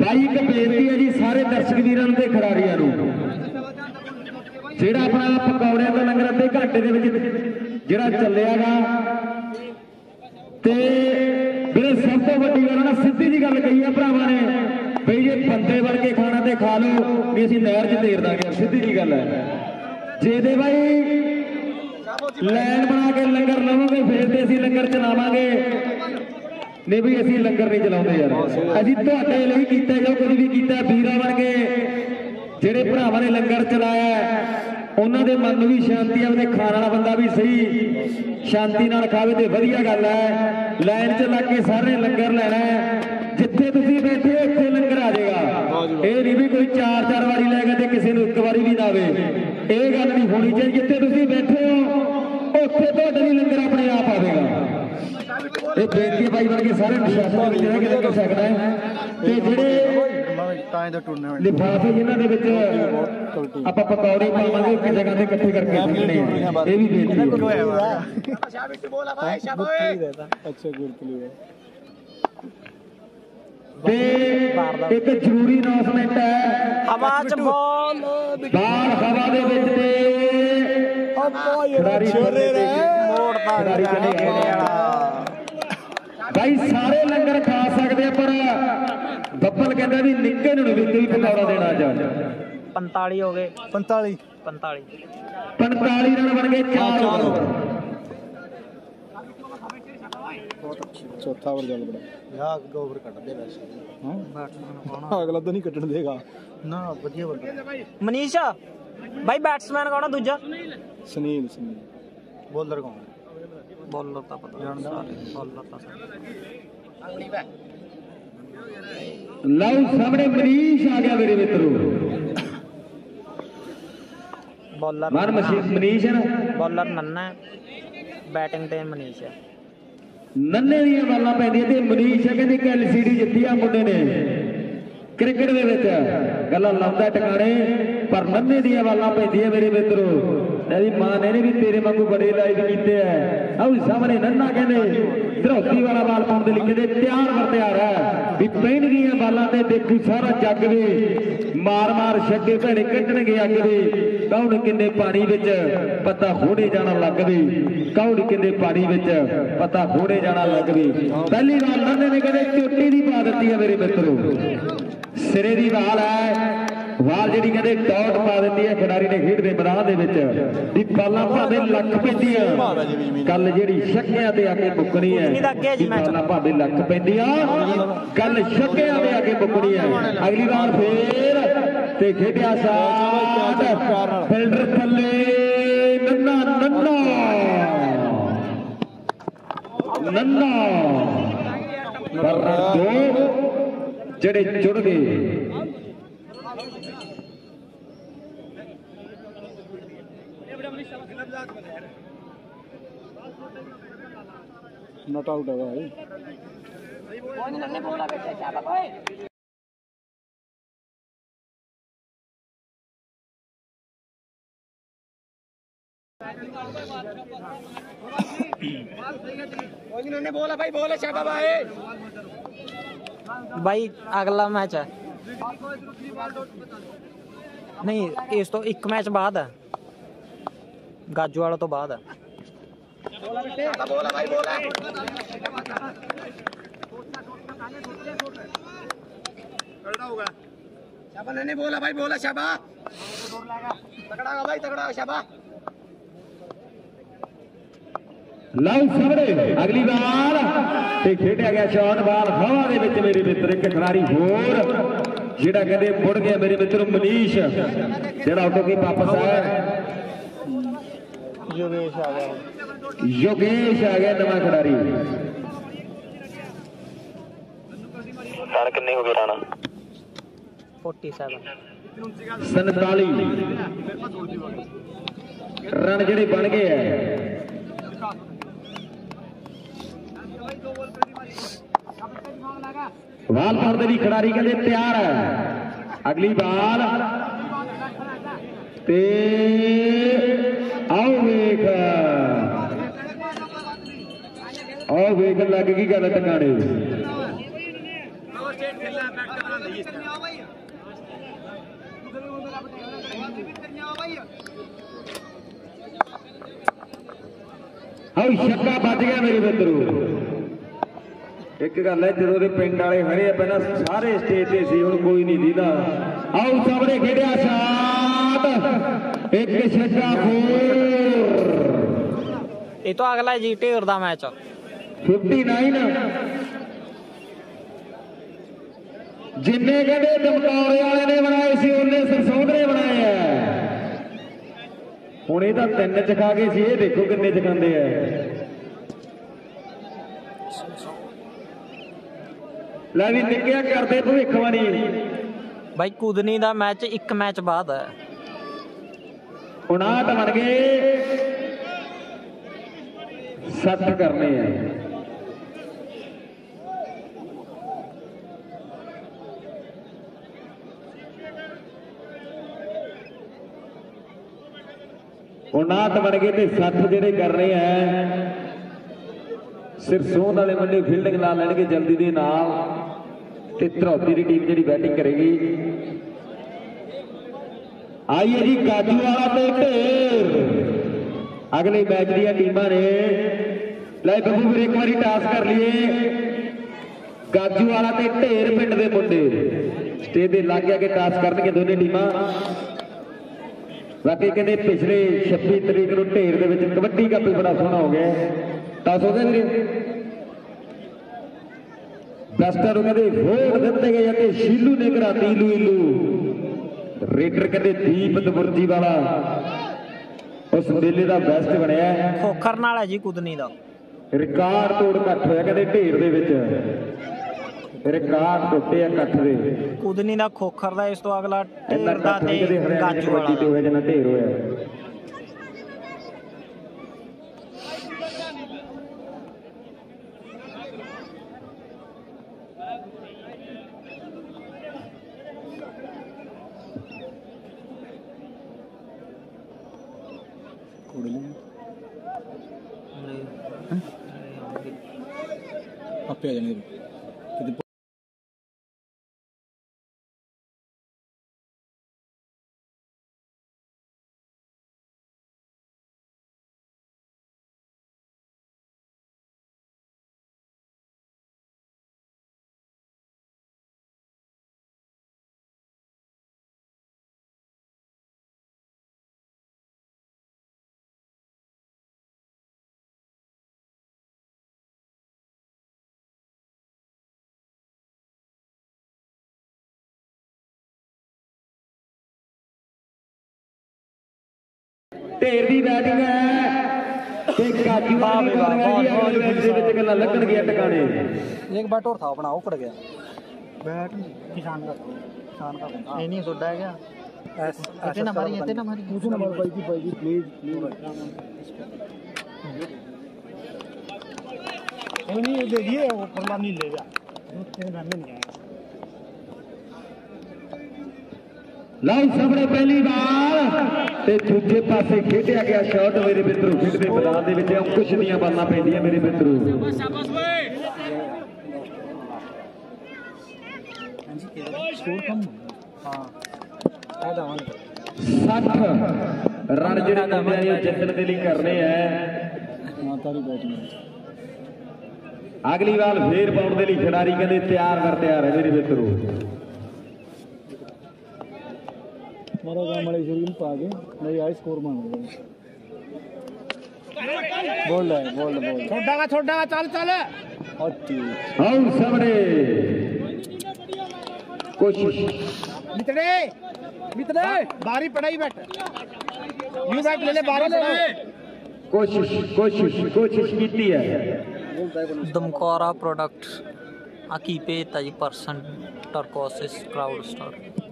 ਬਾਈ ਇੱਕ ਬੇਨਤੀ ਹੈ ਜੀ ਸਾਰੇ ਦਰਸ਼ਕ ਵੀਰਾਂ ਨੂੰ ਤੇ ਖਿਡਾਰੀਆਂ ਨੂੰ। ਜਿਹੜਾ ਆਪਣਾ ਪਕੌੜਿਆਂ ਦਾ ਲੰਗਰ ਅੱਧੇ ਘੰਟੇ ਦੇ ਵਿੱਚ ਜਿਹੜਾ ਚੱਲਿਆਗਾ ਤੇ ਵੀਰੇ ਸਭ ਤੋਂ ਵੱਡੀ ਗੱਲ ਨਾ ਸਿੱਧੀ ਜੀ ਗੱਲ ਕਹੀ ਆ ਭਰਾਵਾਂ ਨੇ ਬਈ ਜੇ ਬੰਦੇ ਕੇ ਖਾਣਾ ਤੇ ਖਾ ਲਓ ਵੀ ਅਸੀਂ ਨਹਿਰ 'ਚ ਤੇਰ ਦਾਂਗੇ ਸਿੱਧੀ ਜੀ ਗੱਲ ਹੈ। ਜੇ ਦੇ ਬਾਈ ਲੈਣ ਬਣਾ ਕੇ ਲੰਗਰ ਲਵਾਂਗੇ, ਫੇਰ ਤੇ ਅਸੀਂ ਲੰਗਰ ਚਲਾਵਾਂਗੇ ਨਹੀਂ ਵੀ ਅਸੀਂ ਲੰਗਰ ਨਹੀਂ ਚਲਾਉਂਦੇ ਯਾਰ। ਅਸੀਂ ਤੁਹਾਡੇ ਲਈ ਕੀਤਾ, ਜੋ ਕੁਝ ਵੀ ਕੀਤਾ, ਵੀਰਾਂ ਵਰਗੇ ਜਿਹੜੇ ਭਰਾਵਾਂ ਨੇ ਲੰਗਰ ਚਲਾਇਆ ਉਹਨਾਂ ਦੇ ਮਨ ਨੂੰ ਵੀ ਸ਼ਾਂਤੀ ਆਵੇ ਖਾਣ ਵਾਲਾ ਬੰਦਾ ਵੀ ਸਹੀ ਸ਼ਾਂਤੀ ਨਾਲ ਖਾਵੇ ਤੇ ਵਧੀਆ ਗੱਲ ਹੈ। ਲਾਈਨ 'ਚ ਲੱਗ ਕੇ ਸਾਰੇ ਲੰਗਰ ਲੈਣਾ ਜਿੱਥੇ ਤੁਸੀਂ ਬੈਠੇ ਉੱਥੇ ਲੰਗਰ ਆ ਜਾਏਗਾ। ਇਹ ਨਹੀਂ ਵੀ ਕੋਈ ਚਾਰ ਚਾਰ ਵਾਰੀ ਲੈ ਗਿਆ ਤੇ ਕਿਸੇ ਨੂੰ ਇੱਕ ਵਾਰੀ ਵੀ ਨਾ ਆਵੇ। ਇਹ ਗੱਲ ਨਹੀਂ ਹੋਣੀ ਚਾਹੀਦੀ। ਜਿੱਥੇ ਤੁਸੀਂ ਬੈਠੇ ਇਹ ਬੇਨਤੀ ਭਾਈ ਵਰਗੇ ਸਾਰੇ ਪ੍ਰਸ਼ਾਸਨ ਦੇ ਵਿੱਚ ਕਿਤੇ ਕਰ ਸਕਦਾ ਹੈ। ਤੇ ਜਿਹੜੇ ਲਿਫਾਫੇ ਜਿਨ੍ਹਾਂ ਦੇ ਵਿੱਚ ਆਪਾਂ ਪਕੌੜੇ ਪਾਵਾਂਗੇ ਇੱਕ ਜਗ੍ਹਾ ਤੇ ਇਕੱਠੇ ਕਰਕੇ ਮਿਲਣੇ ਆ। ਇਹ ਵੀ ਬੇਨਤੀ ਹੈ। ਸ਼ਾਬਾਸ਼ ਬੋਲਾ ਭਾਈ ਸ਼ਾਬਾਸ਼ ਅੱਛਾ ਗੁਰਪ੍ਰੀਤ ਤੇ ਇੱਕ ਜ਼ਰੂਰੀ ਅਨਾਉਂਸਮੈਂਟ ਹੈ। ਆਵਾਜ਼ ਬੋਲ। ਬਾਲ ਹਵਾ ਦੇ ਵਿੱਚ ਤੇ ਖਿਡਾਰੀ ਮੋੜਦਾ ਖਿਡਾਰੀ ਚਲੇ ਗਏ ਨੇ ਵਾਲਾ ਭਾਈ ਸਾਰੇ ਲੰਗਰ ਖਾ ਸਕਦੇ ਆ ਪਰ ਬੱਬਲ ਕਹਿੰਦਾ ਵੀ ਨਿੱਕੇ ਨੂੰ ਵੀ ਤੀਹ ਪਕੌੜਾ ਦੇਣਾ ਚਾਹੀਦਾ 45 ਹੋ ਗਏ। 45 45 ਰਨ ਬਣ ਗਏ 4 ਓਵਰ ਚੌਥਾ ਓਵਰ ਚੱਲ ਬੜਾ ਯਾ ਅਗਲਾ ਤਾਂ ਨਹੀਂ ਦੇਗਾ। ਨਾ ਵਧੀਆ ਬੰਦਾ ਮਨੀਸ਼ਾ ਭਾਈ ਬੈਟਸਮੈਨ ਕੌਣ ਦੂਜਾ? ਸੁਨੀਲ ਸੁਨੀਲ। ਬੋਲਰ ਕੌਣ ਬੋਲਰ ਤਾਂ ਪਤਾ ਜਾਣਦਾ। ਬੋਲਰ ਤਾਂ ਲਓ ਸਾਹਮਣੇ ਮਨੀਸ਼ ਆ ਗਿਆ ਮੇਰੇ ਮਿੱਤਰੋ। ਬੋਲਰ ਮਨ ਮਨੀਸ਼ ਹੈ ਨਾ? ਬੋਲਰ ਨੰਨਾ ਹੈ। ਬੈਟਿੰਗ ਤੇ ਮਨੀਸ਼ ਹੈ। ਨੰਨੇ ਦੀਆਂ ਬਾਲਾਂ ਪੈਂਦੀਆਂ ਤੇ ਮਨੀਸ਼ ਕਹਿੰਦੇ ਕਿ ਐਲਸੀਡੀ ਜਿੱਤੀ ਆ ਮੁੰਡੇ ਨੇ। ਕ੍ਰਿਕਟ ਦੇ ਵਿੱਚ ਗੱਲਾਂ ਲਾਉਂਦਾ ਟਿਕਾਣੇ ਪਰ ਨੰਨੇ ਦੀਆਂ ਬਾਲਾਂ ਪੈਂਦੀਆਂ ਮੇਰੇ ਮਿੱਤਰੋ। ਤੇਰੀ ਮਾਂ ਨੇ ਵੀ ਤੇਰੇ ਵਾਂਗੂ ਬੜੇ ਲਾਈਵ ਕੀਤੇ ਆ ਆਹ ਸਾਹਮਣੇ ਨੰਨਾ ਕਹਿੰਦੇ ਧਰੋਤੀ ਵਾਲਾ ਬਾਲ ਪਾਉਣ ਦੇ ਲਈ ਕਹਿੰਦੇ, ਤਿਆਰ ਵਰ ਤਿਆਰ ਹੈ ਵੀ ਪੈਣਗੀਆਂ ਬਾਲਾਂ ਤੇ ਦੇਖੂ ਸਾਰਾ ਜੱਗ ਵੀ। ਮਾਰ ਮਾਰ ਛੱਡੇ ਭੈਣੇ ਕੱਢਣਗੇ ਅੱਗ ਦੇ ਕੌਣ ਕਿੰਨੇ ਪਾਣੀ ਵਿੱਚ ਪਤਾ ਹੋਣੇ ਜਾਣਾ ਲੱਗ ਵੀ। ਕੌਣ ਕਿੰਨੇ ਪਾਣੀ ਵਿੱਚ ਪਤਾ ਹੋਣੇ ਜਾਣਾ ਲੱਗ ਵੀ। ਪਹਿਲੀ ਵਾਰ ਨੰਨੇ ਨੇ ਕਹਿੰਦੇ ਚੋਟੀ ਦੀ ਪਾ ਦਿੱਤੀ ਹੈ ਮੇਰੇ ਮਿੱਤਰੋ। ਸਿਰੇ ਦੀ ਵਾਲ ਹੈ ਵਾਲ ਜਿਹੜੀ ਕਹਿੰਦੇ ਟੌਟ ਪਾ ਦਿੰਦੀ ਹੈ ਖਿਡਾਰੀ ਨੇ ਖੇਡ ਦੇ ਮੈਦਾਨ ਦੇ ਵਿੱਚ। ਵੀ ਬਾਲਾਂ ਭਾਵੇਂ ਲੱਖ ਪੈਂਦੀਆਂ। ਗੱਲ ਜਿਹੜੀ ਛੱਕਿਆਂ ਤੇ ਆ ਕੇ ਮੁੱਕਣੀ ਹੈ। ਬਾਲਾਂ ਭਾਵੇਂ ਲੱਖ ਪੈਂਦੀਆਂ। ਗੱਲ ਛੱਕਿਆਂ ਤੇ ਆ ਕੇ ਮੁੱਕਣੀ ਹੈ। ਅਗਲੀ ਵਾਰ ਫੇਰ ਤੇ ਖੇਡਿਆ ਸਾਟ ਫਿਲਡਰ ਥੱਲੇ ਨੰਨਾ ਨੰਨਾ। ਨੰਨਾ। ਪਰ ਦੋ ਜਿਹੜੇ ਜੁੜ ਗਏ नॉट आउट है भाई बोला भाई शाबा भाई भाई, अगला मैच है। नहीं, इस तो एक मैच बाद है। ਗਾਜੂ ਵਾਲਾ ਤੋਂ ਬਾਅਦ ਹੈ शाबा बोला भाई बोला शाबा ने बोला भाई बोला शाबा तगड़ा होगा भाई तगड़ा होगा शाबा ਲਓ ਸਾਹਮਣੇ ਅਗਲੀ ਵਾਰ ਤੇ ਖੇਡਿਆ ਗਿਆ ਸ਼ਾਟ ਬਾਲ ਹਵਾ ਦੇ ਵਿੱਚ ਮੇਰੇ ਮਿੱਤਰ ਇੱਕ ਖਿਡਾਰੀ ਹੋਰ ਜਿਹੜਾ ਕਹਿੰਦੇ ਮੁੜ ਗਿਆ ਮੇਰੇ ਮਿੱਤਰ ਮਨੀਸ਼ ਜਿਹੜਾ ਆਟੋ ਕੀ ਵਾਪਸ ਆਇਆ ਯੋਗੇਸ਼ ਆ ਗਿਆ ਯੋਗੇਸ਼ ਆ ਗਿਆ ਨਵਾਂ ਖਿਡਾਰੀ ਰਨ ਕਿੰਨੇ ਹੋ ਗਏ ਰਨ 47 47 ਰਨ ਜਿਹੜੇ ਬਣ ਗਏ ਐ ਵਾਲ ਪਾਉਣ ਦੇ ਲਈ ਖਿਡਾਰੀ ਕਹਿੰਦੇ ਤਿਆਰ ਹੈ ਅਗਲੀ ਬਾਲ ਤੇ ਆਓ ਵੇਖ ਆਓ ਵੇਖ ਲੱਗ ਗਈ ਗੱਲ ਟਿਕਾਣੇ। ਆਓ ਛੱਕਾ ਵੱਜ ਗਿਆ ਮੇਰੇ ਮਿੱਤਰੋ। ਇੱਕ ਗੱਲ ਹੈ, ਜਦੋਂ ਦੇ ਪਿੰਡ ਵਾਲੇ ਖੜੇ ਆ, ਪਹਿਲਾਂ ਸਾਰੇ ਸਟੇਜ ਤੇ ਸੀ, ਹੁਣ ਕੋਈ ਨਹੀਂ ਦੀਦਾ। ਆਓ ਸਾਹਮਣੇ ਖੇਡਿਆ ਸ਼ਾਟ ਇੱਕ ਛੱਕਾ ਹੋਰ। ਇਹ ਤੋਂ ਅਗਲਾ ਜੀ, ਢੇਰ ਦਾ ਮੈਚ 59 ਜਿੰਨੇ ਕਹਿੰਦੇ ਦਮਕੌਰੇ ਵਾਲੇ ਨੇ ਬਣਾਏ ਸੀ ਉਹਨੇ ਸਰਸੌਂਦ ਨੇ ਬਣਾਏ ਆ। ਹੁਣ ਇਹ ਤਾਂ ਤਿੰਨ ਚ ਖਾ ਗਏ ਸੀ ਇਹ ਦੇਖੋ ਕਿੰਨੇ ਚ ਖਾਂਦੇ ਆ। ਲੈ ਵੀ ਨਿੱਕਿਆ ਕਰਦੇ ਭਵਿੱਖਬਾਣੀ। ਬਾਈ ਕੁਦਨੀ ਦਾ ਮੈਚ ਇੱਕ ਮੈਚ ਬਾਅਦ ਹੈ 59 ਬਣ ਗਏ 60 ਕਰਨੇ ਆ। ਉਨਾਹਠ ਬਣ ਗਏ ਤੇ 60 ਜਿਹੜੇ ਕਰਨੇ ਆ ਸਿਰਸੋਂ ਵਾਲੇ ਮੁੰਡੇ ਫੀਲਡਿੰਗ ਲਾ ਲੈਣਗੇ ਜਲਦੀ ਦੇ ਨਾਲ, ਤੇ ਧਰੌਤੀ ਦੀ ਟੀਮ ਜਿਹੜੀ ਬੈਟਿੰਗ ਕਰੇਗੀ। ਆਈਏ ਜੀ ਕਾਜੂ ਵਾਲਾ ਤੇ ਢੇਰ। ਅਗਲੇ ਮੈਚ ਦੀਆਂ ਟੀਮਾਂ ਨੇ। ਲੈ ਬੱਬੂ ਵੀਰ ਇੱਕ ਵਾਰੀ ਟਾਸ ਕਰ ਲਈਏ। ਕਾਜੂ ਵਾਲਾ ਤੇ ਢੇਰ ਪਿੰਡ ਦੇ ਮੁੰਡੇ। ਸਟੇਜ ਦੇ ਲਾਗੇ ਆ ਕੇ ਟਾਸ ਕਰਨਗੇ ਦੋਨੇ ਟੀਮਾਂ। ਬਾਕੀ ਕਹਿੰਦੇ ਪਿਛਲੇ 26 ਤਰੀਕ ਨੂੰ ਢੇਰ ਦੇ ਵਿੱਚ ਕਬੱਡੀ ਕੱਪ ਬੜਾ ਸੋਹਣਾ ਹੋ ਗਿਆ ਵੀਰੇ। ਬਸਟਰ ਨੂੰ ਕਹਿੰਦੇ ਵੋਟ ਦਿੱਤੇ ਗਏ ਅਤੇ ਸ਼ੀਲੂ ਨੇ ਕਰਾਤੀ ਲੂ ਇਲੂ। ਰੇਡਰ ਕਹਿੰਦੇ ਦੀਪ ਦਬੁਰਜੀ ਵਾਲਾ ਉਸ ਮੇਲੇ ਦਾ ਬੈਸਟ ਬਣਿਆ। ਖੋਖਰ ਨਾਲ ਹੈ ਜੀ ਕੁਦਨੀ ਦਾ। ਰਿਕਾਰਡ ਤੋੜ ਇਕੱਠ ਹੋਇਆ ਕਹਿੰਦੇ ਢੇਰ ਦੇ ਵਿੱਚ। ਫਿਰ ਕਾਰ ਟੁੱਟੇ ਇਕੱਠ ਦੇ। ਕੁਦਨੀ ਦਾ ਖੋਖਰ ਦਾ ਇਸ ਤੋਂ ਅਗਲਾ ਢੇਰ ਦਾ ਤੇ ਗਾਜੂ ਵਾਲਾ ਤੇ ਹੋਇਆ ਜਨਾ ਢੇਰ ਹੋਇਆ। ਆਪੇ ਆ ਜਾਣਗੇ। ਢੇਰ ਦੀ ਬੈਟਿੰਗ ਹੈ ਤੇ ਕਾਜੂ ਵਾਹ ਬਈ ਵਾਹ, ਬਹੁਤ- ਬਹੁਤ ਦੇ ਵਿੱਚ ਗੱਲਾਂ ਲੱਗਣਗੀਆਂ ਟਿਕਾਣੇ एक बैट और था अपना वो पड़ गया बैट किसान का किसान का बंदा ਇਹ ਨਹੀਂ ਤੁਹਾਡਾ ਹੈਗਾ ऐसे ना मारी ऐसे ना मारी मुझे ना मार भाई जी भाई जी प्लीज प्लीज नहीं ये दे दिए वो फरमान नहीं ले जा ਲਓ ਸਾਹਮਣੇ ਪਹਿਲੀ ਬਾਲ ਤੇ ਦੂਜੇ ਪਾਸੇ ਖੇਡਿਆ ਗਿਆ ਸ਼ਾਟ ਮੇਰੇ ਮਿੱਤਰੋ ਖੇਡਦੇ ਮੈਦਾਨ ਦੇ ਵਿੱਚ ਅੰਕੁਸ਼ ਦੀਆਂ ਬਾਲਾਂ ਪੈਂਦੀਆਂ ਮੇਰੇ ਮਿੱਤਰੋ। ਸਕੋਰ ਜਿਹੜੇ ਕੰਮਿਆਂ ਨੇ ਜਿੱਤਣ ਦੇ ਲਈ ਕਰਨੇ ਐ ਅਗਲੀ ਵਾਰ ਫੇਰ ਪਾਉਣ ਦੇ ਲਈ ਖਿਡਾਰੀ ਕਹਿੰਦੇ ਤਿਆਰ ਵਰ ਤਿਆਰ ਹੈ ਮੇਰੇ ਮਿੱਤਰੋ। मरोगा मले ज़रूर पागे नहीं आई स्कोर मार बोल रहा ಆಯ್ ಸ್ಕೋರ್ ಮಾಡಿದ್ರು ಬೋಲ್ಡ್ छोटा का छोटा का चल चल अच्छी और समरे कोशिश मित्रे मित्रे बारी पढ़ाई बैठ यू बैट ले ले बारी ले कोशिश कोशिश कोशिश कितनी है दमकोरा प्रोडक्ट आखिर पे तई परसेंट टर्कोसिस क्राउड स्टार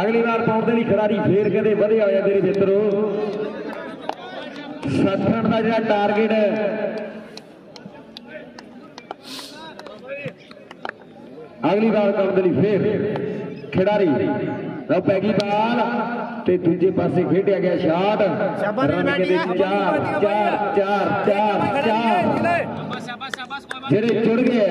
ਅਗਲੀ ਵਾਰ ਪਾਉਣ ਦੇ ਲਈ ਖਿਡਾਰੀ ਫੇਰ ਕਹਿੰਦੇ ਵਧਿਆ ਹੋਇਆ ਮੇਰੇ ਮਿੱਤਰੋ 60 ਰਨ ਦਾ ਜਿਹੜਾ ਟਾਰਗੇਟ ਹੈ। ਅਗਲੀ ਵਾਰ ਕਰਨ ਦੇ ਲਈ ਫੇਰ ਖਿਡਾਰੀ ਲਓ ਪੈ ਗਈ ਬਾਲ ਤੇ ਦੂਜੇ ਪਾਸੇ ਖੇਡਿਆ ਗਿਆ ਸ਼ਾਟ। ਰਨ ਕਹਿੰਦੇ ਚਾਰ ਚਾਰ ਚਾਰ ਚਾਰ ਚਾਰ। ਜਿਹੜੇ ਜੁੜ ਗਏ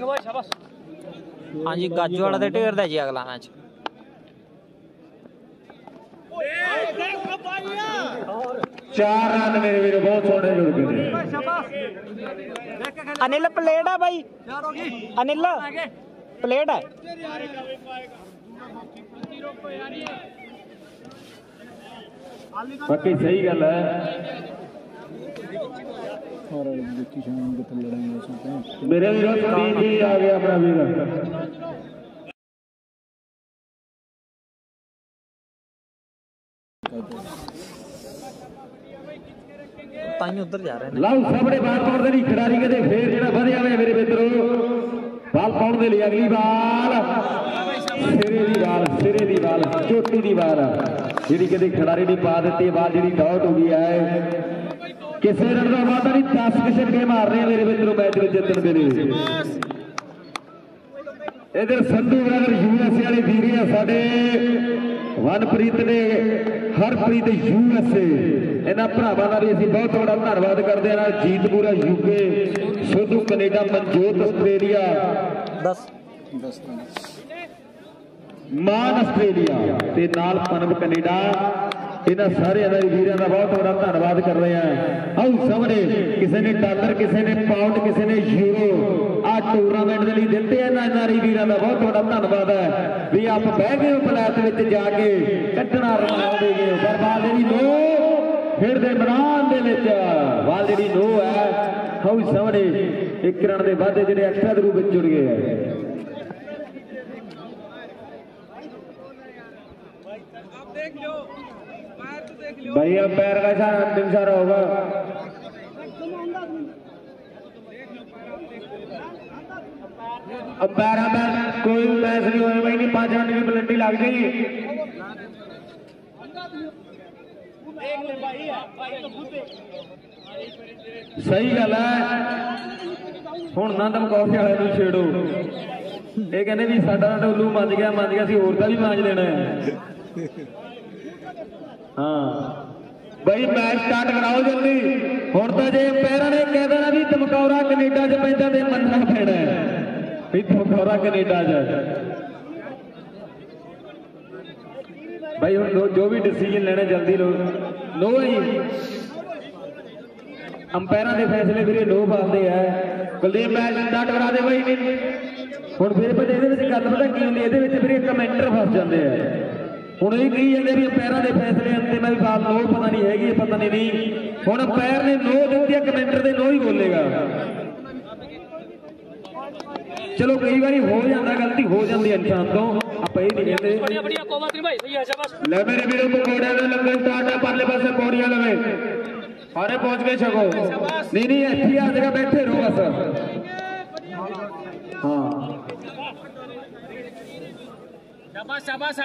ਹੈ ਹਾਂਜੀ ਗਾਜੂ ਵਾਲਾ ਦੇ ਢੇਰ ਦਾ ਜੀ ਅਗਲਾ ਮੈਚ ਚਾਰ ਰਨ ਮੇਰੇ ਵੀਰੋ ਬਹੁਤ ਸੋਹਣੇ ਜੁੜ ਗਏ ਨੇ ਅਨਿਲ ਪਲੇਟ ਆ ਬਾਈ। ਅਨਿਲ ਪਲੇਟ ਹੈ ਬਾਕੀ ਸਹੀ ਗੱਲ ਹੈ। ਸਾਰਾ ਦੇਖੀ ਦੇ ਲਈ ਖਿਡਾਰੀ ਕਹਿੰਦੇ ਫੇਰ ਜਿਹੜਾ ਵਧਿਆ ਵੇ ਮੇਰੇ ਮਿੱਤਰੋ। ਬਾਲ ਪਾਉਣ ਦੇ ਲਈ ਅਗਲੀ ਬਾਲ। ਸਿਰੇ ਦੀ ਬਾਲ ਸਿਰੇ ਦੀ ਬਾਲ ਚੋਟੀ ਦੀ ਬਾਲ। ਜਿਹੜੀ ਕਹਿੰਦੇ ਖਿਡਾਰੀ ਨੇ ਪਾ ਦਿੱਤੀ ਬਾਲ ਜਿਹੜੀ ਡਾਊਟ ਹੋ ਗਈ ਹੈ। ਕਿਸੇ ਰਨ ਦਾ ਵਾਅਦਾ ਨਹੀਂ 10 ਕਿਸੇ ਕੇ ਮਾਰ ਰਹੇ ਮੇਰੇ ਮਿੱਤਰੋ ਮੈਚ ਨੂੰ ਜਿੱਤਣ ਦੇ ਲਈ। ਇਧਰ ਸੰਧੂ ਬ੍ਰਦਰ ਯੂਐਸਏ ਵਾਲੇ ਵੀਰੇ ਆ ਸਾਡੇ। ਵਨਪ੍ਰੀਤ ਨੇ ਹਰਪ੍ਰੀਤ ਯੂਐਸਏ ਇਹਨਾਂ ਭਰਾਵਾਂ ਦਾ ਵੀ ਅਸੀਂ ਬਹੁਤ ਬੜਾ ਧੰਨਵਾਦ ਕਰਦੇ ਹਾਂ। Jeetpura UK Sodhu Canada Manjot Australia. 10 10 Mann Australia ਤੇ ਨਾਲ ਪਨਮ ਕੈਨੇਡਾ। ਇਹਨਾਂ ਸਾਰਿਆਂ ਦਾ ਵੀਰਾਂ ਦਾ ਬਹੁਤ ਬੜਾ ਧੰਨਵਾਦ ਕਰ ਰਹੇ ਹਾਂ ਆਓ ਸਾਹਮਣੇ ਕਿਸੇ ਨੇ ਡਾਲਰ, ਕਿਸੇ ਨੇ ਪਾਉਂਡ ਕਿਸੇ ਨੇ ਯੂਰੋ ਆ ਟੂਰਨਾਮੈਂਟ ਦੇ ਲਈ ਦਿੱਤੇ ਆ ਨਾਰੀ ਵੀਰਾਂ ਦਾ ਬਹੁਤ ਬੜਾ ਧੰਨਵਾਦ ਹੈ ਵੀ ਆਪ ਬਹਿ ਗਏ ਹੋ ਬਲੈਤ ਵਿੱਚ ਜਾ ਕੇ ਕੱਢਣਾ ਰਮਾਉਂਦੇ ਗਏ ਹੋ। ਜਿਹੜੀ ਨੋ, ਫਿਰ ਦੇ ਮੈਦਾਨ ਦੇ ਵਿੱਚ ਬਾਲ ਜਿਹੜੀ ਨੋ ਹੈ, ਆਓ ਸਾਹਮਣੇ ਇੱਕ ਰਨ ਦੇ ਵਾਧੇ ਜਿਹੜੇ ਐਕਸਟਰਾ ਦੇ ਰੂਪ ਵਿੱਚ ਜੁੜ ਗਏ ਹੈ भैया पैर कैसा अंतिम सर होगा अब पैर पैर कोई मैच नहीं होए भाई नहीं पांच रन की पलटी लग गई ਸਹੀ ਗੱਲ ਹੈ ਹੁਣ ਨਾ ਧਮਕੌਰ ਵਾਲੇ ਨੂੰ ਛੇੜੋ ਇਹ ਕਹਿੰਦੇ ਵੀ ਸਾਡਾ ਡੋਲੂ ਮੰਜ ਗਿਆ ਮੰਜ ਗਿਆ ਸੀ ਹੋਰ ਤਾਂ ਵੀ ਮੰਜ ਲੈਣਾ ਹੈ ਹਾਂ। ਬਈ ਮੈਚ ਸਟਾਰਟ ਕਰਾਓ ਜਲਦੀ। ਹੁਣ ਤਾਂ ਜੇ ਪੈਰਾਂ ਨੇ ਕਹਿ ਦੇਣਾ ਵੀ ਧਮਕੌਰਾ ਕੈਨੇਡਾ 'ਚ ਪੈਂਦਾ ਤੇ ਮੰਨਣਾ ਪੈਣਾ ਵੀ ਧਮਕੌਰਾ ਕੈਨੇਡਾ 'ਚ। ਭਾਈ ਹੁਣ ਜੋ- ਵੀ ਡਿਸੀਜਨ ਲੈਣਾ ਜਲਦੀ ਲਓ। ਨੋ ਹੈ ਅੰਪਾਇਰਾਂ ਦੇ ਫੈਸਲੇ ਵੀਰੇ ਨੋ ਪਾਉਂਦੇ ਆ। ਕੁਲਦੀਪ, ਮੈਚ ਸਟਾਰਟ ਕਰਾ ਦੇ ਬਾਈ। ਹੁਣ ਫਿਰ ਪਤਾ ਇਹਦੇ ਵਿੱਚ ਗੱਲ ਪਤਾ ਕੀ ਹੁੰਦੀ ਇਹਦੇ ਵਿੱਚ ਵੀਰੇ ਕਮੈਂਟਰ ਫਸ ਜਾਂਦੇ ਆ। ਹੁਣ ਇਹ ਕੀ ਜਾਂਦੇ ਵੀ ਪੈਰਾਂ ਦੇ ਫੈਸਲੇ ਅੰਤੇ ਮੈਂ ਵੀ ਨੋ ਪਤਾ ਨਹੀਂ ਹੈਗੀ ਪਤਾ ਨਹੀਂ ਨਹੀਂ। ਹੁਣ ਪੈਰ ਨੇ ਨੋ ਦਿੱਤੀ ਆ ਕਮੈਂਟਰ ਦੇ ਨੋ ਹੀ ਬੋਲੇਗਾ। ਚਲੋ ਕਈ ਵਾਰੀ ਹੋ ਜਾਂਦਾ ਗਲਤੀ ਹੋ ਜਾਂਦੀ ਹੈ ਇਨਸਾਨ ਤੋਂ। ਆਪਾਂ ਇਹ ਨਹੀਂ ਕਹਿੰਦੇ। ਲੈ ਮੇਰੇ ਵੀਰੋ ਪਕੌੜਿਆਂ ਦਾ ਲੰਗਰ ਸਟਾਰਟ ਆ ਪਰਲੇ ਪਾਸੇ ਪੌੜੀਆਂ ਲਵੇ। ਸਾਰੇ ਪਹੁੰਚ ਗਏ ਛਕੋ। ਨਹੀਂ ਨਹੀਂ ਇੱਥੇ ਆ ਜਗਾ ਬੈਠੇ ਰਹੋ ਸਰ ਹਾਂ। શાબાશ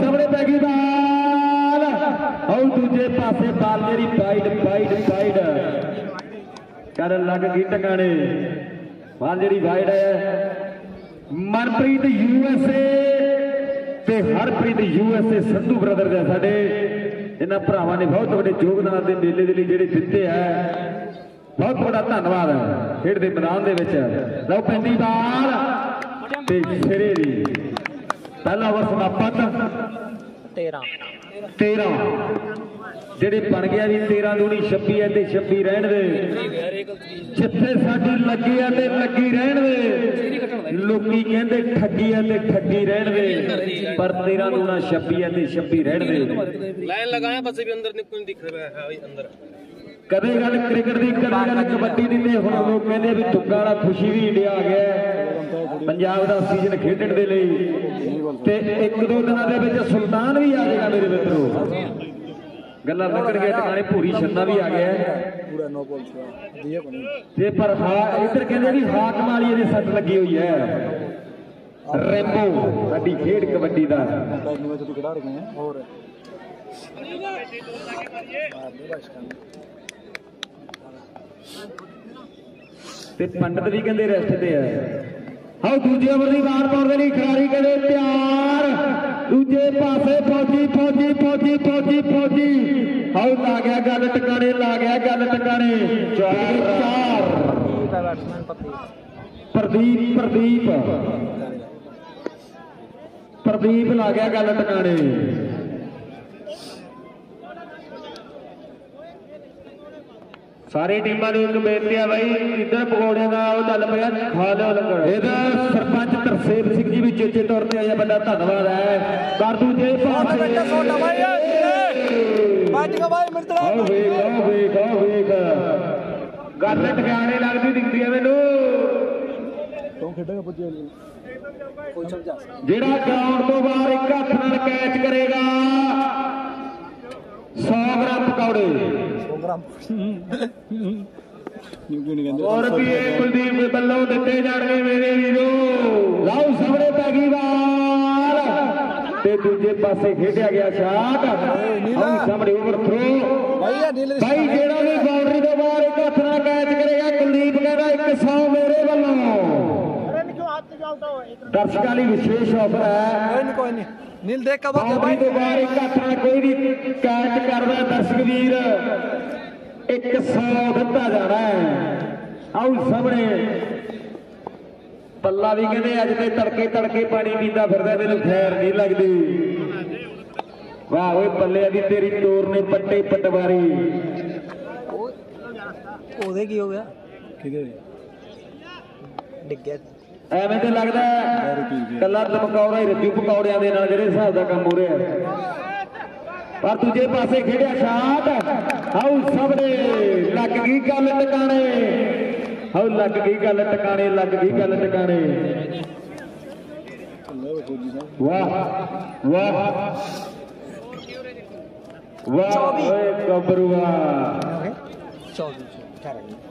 ਸਾਹਮਣੇ ਪੈ ਗਈ ਬਾਲ। ਹਉ ਦੂਜੇ ਪਾਸੇ ਬਾਲ ਮੇਰੀ ਵਾਈਡ ਵਾਈਡ ਵਾਈਡ ਕਰਨ ਲੱਗ ਗਈ ਟਿਕਾਣੇ। ਬਾਲ ਜਿਹੜੀ ਵਾਈਡ ਹੈ। ਮਨਪ੍ਰੀਤ ਯੂਐਸਏ ਤੇ ਹਰਪ੍ਰੀਤ ਏ ਸੰਧੂ ਬ੍ਰਦਰ ਦੇ ਸਾਡੇ। ਇਹਨਾਂ ਭਰਾਵਾਂ ਨੇ ਬਹੁਤ ਵੱਡੇ ਯੋਗਦਾਨ ਦੇ ਮੇਲੇ ਦੇ ਲਈ ਜਿਹੜੇ ਦਿੱਤੇ ਹੈ ਬਹੁਤ ਬੜਾ ਧੰਨਵਾਦ ਹੈ ਖੇਡ ਦੇ ਮੈਦਾਨ ਦੇ ਵਿੱਚ। ਲਓ ਪੈਂਦੀ ਬਾਲ ਤੇ ਸਿਰੇ ਦੀ। ਪਹਿਲਾ ਓਵਰ ਸਮਾਪਤ। 13 13 ਜਿਹੜੇ ਬਣ ਗਿਆ ਵੀ 13 ਦੂਣੀ 26 ਹੈ ਤੇ 26 ਰਹਿਣ ਦੇ। ਜਿੱਥੇ ਸਾਡੀ ਲੱਗੀ ਹੈ ਤੇ ਲੱਗੀ ਰਹਿਣ ਦੇ। ਲੋਕੀ ਕਹਿੰਦੇ ਠੱਗੀ ਹੈ ਤੇ ਠੱਗੀ ਰਹਿਣ ਦੇ। ਪਰ 13 ਦੂਣਾ 26 ਹੈ ਤੇ 26 ਰਹਿਣ ਦੇ। ਲਾਈਨ ਲਗਾਇਆ ਬਸ ਵੀ ਅੰਦਰ ਨਹੀਂ ਦਿਖ ਰਿਹਾ ਹੈ ਅੰਦਰ। ਕਦੇ ਗੱਲ ਕ੍ਰਿਕਟ ਦੀ ਕਦੇ ਗੱਲ ਕਬੱਡੀ ਦੀ ਤੇ ਹੁਣ ਲੋਕ ਕਹਿੰਦੇ ਵੀ ਤੁੱਗਾ ਵਾਲਾ ਖੁਸ਼ੀ ਵੀ ਇੰਡੀਆ ਆ ਗਿਆ ਪੰਜਾਬ ਦਾ ਸੀਜ਼ਨ ਖੇਡਣ ਦੇ ਲਈ। ਤੇ ਇੱਕ ਦੋ ਦਿਨਾਂ ਦੇ ਵਿੱਚ ਸੁਲਤਾਨ ਵੀ ਆ ਜਾਏਗਾ ਮੇਰੇ ਮਿੱਤਰੋ। ਗੱਲਾਂ ਲੰਘਣ ਗਿਆ ਟਿਕਾਣੇ ਭੂਰੀ ਛੰਨਾ ਵੀ ਆ ਗਿਆ ਤੇ ਪਰ ਹਾ ਇੱਧਰ ਕਹਿੰਦੇ ਵੀ ਹਾਕਮ ਵਾਲੀ ਇਹਦੇ ਸੱਟ ਲੱਗੀ ਹੋਈ ਹੈ। ਰੈਂਬੋ ਸਾਡੀ ਖੇਡ ਕਬੱਡੀ ਦਾ। ਯੂਨੀਵਰਸਿਟੀ ਤੇ ਪੰਡਤ ਵੀ ਕਹਿੰਦੇ ਰੈਸਟ ਤੇ ਆ। ਆਓ ਦੂਜੇ ਓਵਰ ਦੀ ਬਾਲ ਪਾਉਣ ਦੇ ਲਈ ਖਿਡਾਰੀ ਕਹਿੰਦੇ ਤਿਆਰ। ਦੂਜੇ ਪਾਸੇ ਫੌਜੀ ਫੌਜੀ ਫੌਜੀ ਫੌਜੀ ਫੌਜੀ। ਆਓ, ਲਾ ਗਿਆ ਗੱਲ ਟਿਕਾਣੇ, ਲਾ ਗਿਆ ਗੱਲ ਟਿਕਾਣੇ। ਚਾਰ। ਪ੍ਰਦੀਪ ਪ੍ਰਦੀਪ। ਪ੍ਰਦੀਪ ਲਾ ਗਿਆ ਗੱਲ ਟਿਕਾਣੇ। ਸਾਰੀ ਟੀਮਾਂ ਨੂੰ ਇੱਕ ਬੇਨਤੀ ਆ ਬਾਈ ਇੱਧਰ ਪਕੌੜਿਆਂ ਦਾ ਉਹ ਚੱਲ ਪਿਆ ਖਾ ਲਿਓ ਲੰਗਰ ਇਹਦਾ ਸਰਪੰਚ ਤਰਸੇਬ ਸਿੰਘ ਜੀ ਵੀ ਚੇਤੇ ਤੌਰ ਤੇ ਆਇਆ ਬੰਦਾ ਧੰਨਵਾਦ ਹੈ। ਕਰ ਦੂ ਜੇ ਭਾਸੇ ਬੇਟਾ ਛੋਟਾ ਬਾਈ ਬੱਜ ਗਾ ਬਾਈ ਮਿਰਤੜਾ ਆਹ ਵੇਖ ਆਹ ਵੇਖ ਆਹ ਵੇਖ। ਗੱਲ ਟਿਕਾਣੇ ਲੱਗਦੀ ਦਿਖਦੀ ਆ ਮੈਨੂੰ। ਤੂੰ ਖੇਡੇਗਾ ਪੁੱਜੇ ਜਿਹੜਾ ਗਰਾਊਂਡ ਤੋਂ ਬਾਹਰ ਇੱਕ ਹੱਥ ਨਾਲ ਕੈਚ ਕਰੇਗਾ 100 ਗ੍ਰਾਮ ਪਕੌੜੇ। 100 ਗ੍ਰਾਮ ਔਰ ਰੁਪਏ ਕੁਲਦੀਪ ਦੇ ਬੱਲੋਂ ਦਿੱਤੇ ਜਾਣਗੇ ਮੇਰੇ ਵੀਰੋ? ਲਾਓ ਸਾਹਮਣੇ ਪੈਗੀਵਾਲ ਤੇ ਦੂਜੇ ਪਾਸੇ ਖੇਡਿਆ ਗਿਆ ਸ਼ਾਟ। ਹੁਣ ਸਾਹਮਣੇ ਓਵਰ ਥਰੋ ਭਾਈ ਜਿਹੜਾ ਵੀ ਬਾਉਂਡਰੀ ਦੇ ਬਾਹਰ ਇੱਕ ਹੱਥ ਨਾਲ ਕੈਚ ਕਰੇਗਾ ਕੁਲਦੀਪ ਕਹਿੰਦਾ 100 ਮੇਰੇ ਵੱਲੋਂ। ਦਰਸ਼ਕਾਂ ਲਈ ਵਿਸ਼ੇਸ਼ ਆਫਰ ਹੈ। ਕੋਈ ਨਹੀਂ ਕੋਈ ਨਹੀਂ ਨੀਲ ਦੇ ਕਬਾ ਕੇ ਬਾਈ ਦੇ ਬਾਹਰ ਇਕੱਠ ਨਾਲ ਕੋਈ ਵੀ ਕੈਚ ਕਰਦਾ ਦਰਸ਼ਕ ਵੀਰ। 100 ਦਿੱਤਾ ਜਾਣਾ ਆਉ ਸਾਹਮਣੇ। ਪੱਲਾ ਵੀ ਕਹਿੰਦੇ ਅੱਜ ਤੇ ਤੜਕੇ ਤੜਕੇ ਪਾਣੀ ਪੀਂਦਾ ਫਿਰਦਾ ਮੈਨੂੰ ਖੈਰ ਨਹੀਂ ਲੱਗਦੀ। ਵਾਹ ਓਏ ਪੱਲੇ ਦੀ ਤੇਰੀ ਤੋਰ ਨੇ ਪੱਟੇ ਪਟਵਾਰੀ। ਉਹਦੇ ਕੀ ਹੋ ਗਿਆ? ਠੀਕ ਹੈ ਡਿੱਗਿਆ। ਐਵੇਂ ਤੇ ਲੱਗਦਾ ਕੱਲਾ ਪਕੌੜਾ ਹੀ ਰੱਜੂ ਪਕੌੜਿਆਂ ਦੇ ਨਾਲ ਜਿਹੜੇ ਹਿਸਾਬ ਦਾ ਕੰਮ ਹੋ ਰਿਹਾ। ਪਰ ਦੂਜੇ ਪਾਸੇ ਖੇਡਿਆ ਸ਼ਾਟ। ਆਉ ਸਾਹਮਣੇ ਲੱਗ ਗਈ ਗੱਲ ਟਿਕਾਣੇ। ਆਉ ਲੱਗ ਗਈ ਗੱਲ ਟਿਕਾਣੇ ਲੱਗ ਗਈ ਗੱਲ ਟਿਕਾਣੇ। ਵਾਹ ਵਾਹ। ਵਾਹ ਓਏ 24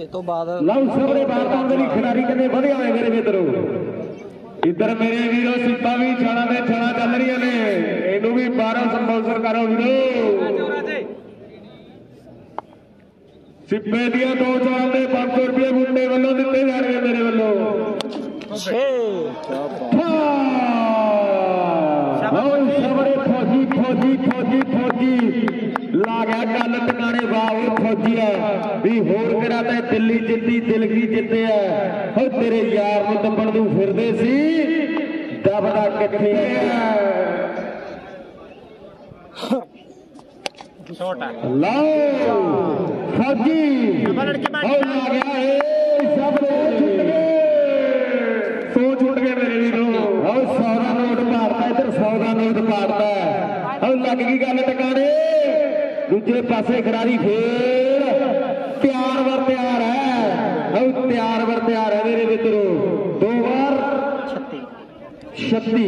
ਇਹ ਤੋਂ ਬਾਅਦ ਲਓ ਸਵਰੇ ਬਾਹਰ ਪਾਉਣ ਦੇ ਲਈ ਖਿਡਾਰੀ ਕਿੰਨੇ ਵਧੇ ਹੋਏ ਮੇਰੇ ਮਿੱਤਰੋ। ਇੱਧਰ ਮੇਰੇ ਵੀਰੋ ਸਿੱਪਾ ਵੀ ਛਾਣਾ ਦੇ ਛਾਣਾ ਚੱਲ ਰਹੀਆਂ ਨੇ। ਇਹਨੂੰ ਵੀ 12 ਸੰਬੋਧਨ ਕਰੋ ਵੀਰੋ। ਸਿੱਪੇ ਦੀਆਂ ਦੋ ਚਾਲ ਦੇ 500 ਰੁਪਏ ਮੁੰਡੇ ਵੱਲੋਂ ਦਿੱਤੇ ਜਾਣਗੇ ਮੇਰੇ ਵੱਲੋਂ। 6 ਓਏ ਸਵਰੇ ਫੌਜੀ ਫੌਜੀ ਫੌਜੀ। ਲਾ ਗਿਆ ਗੱਲ ਟਿਕਾਣੇ ਵਾਹ ਫੌਜੀ ਆ। ਵੀ ਹੋਰ ਕਰਾ ਤਾਂ ਦਿੱਲੀ ਜਿੱਤੀ ਦਿਲਗੀ ਜਿੱਤਿਆ ਹੋ ਤੇਰੇ ਯਾਰ ਨੂੰ ਦੱਬਣ ਨੂੰ ਫਿਰਦੇ ਸੀ। ਦਬਦਾ ਕਿੱਥੇ ਆ? ਲਓ ਫੌਜੀ। ਹੋ ਲਾ ਗਿਆ ਏ ਸਭ ਨੇ ਛੁੱਟ ਗਏ। ਸੋ ਛੁੱਟ ਗਏ ਮੇਰੇ ਵੀਰੋ। ਹੋ 100 ਦਾ ਨੋਟ ਮਾਰਦਾ ਇੱਧਰ 100 ਦਾ ਨੋਟ ਹੋ ਲੱਗ ਗਈ ਗੱਲ ਟਿਕਾਣੇ? ਦੂਜੇ ਪਾਸੇ ਖਿਡਾਰੀ ਫੇਰ ਤਿਆਰ ਵਰ ਤਿਆਰ ਹੈ। ਹੋ ਤਿਆਰ ਵਰ ਤਿਆਰ ਹੈ ਮੇਰੇ ਮਿੱਤਰੋ। ਦੋ ਵਾਰ 36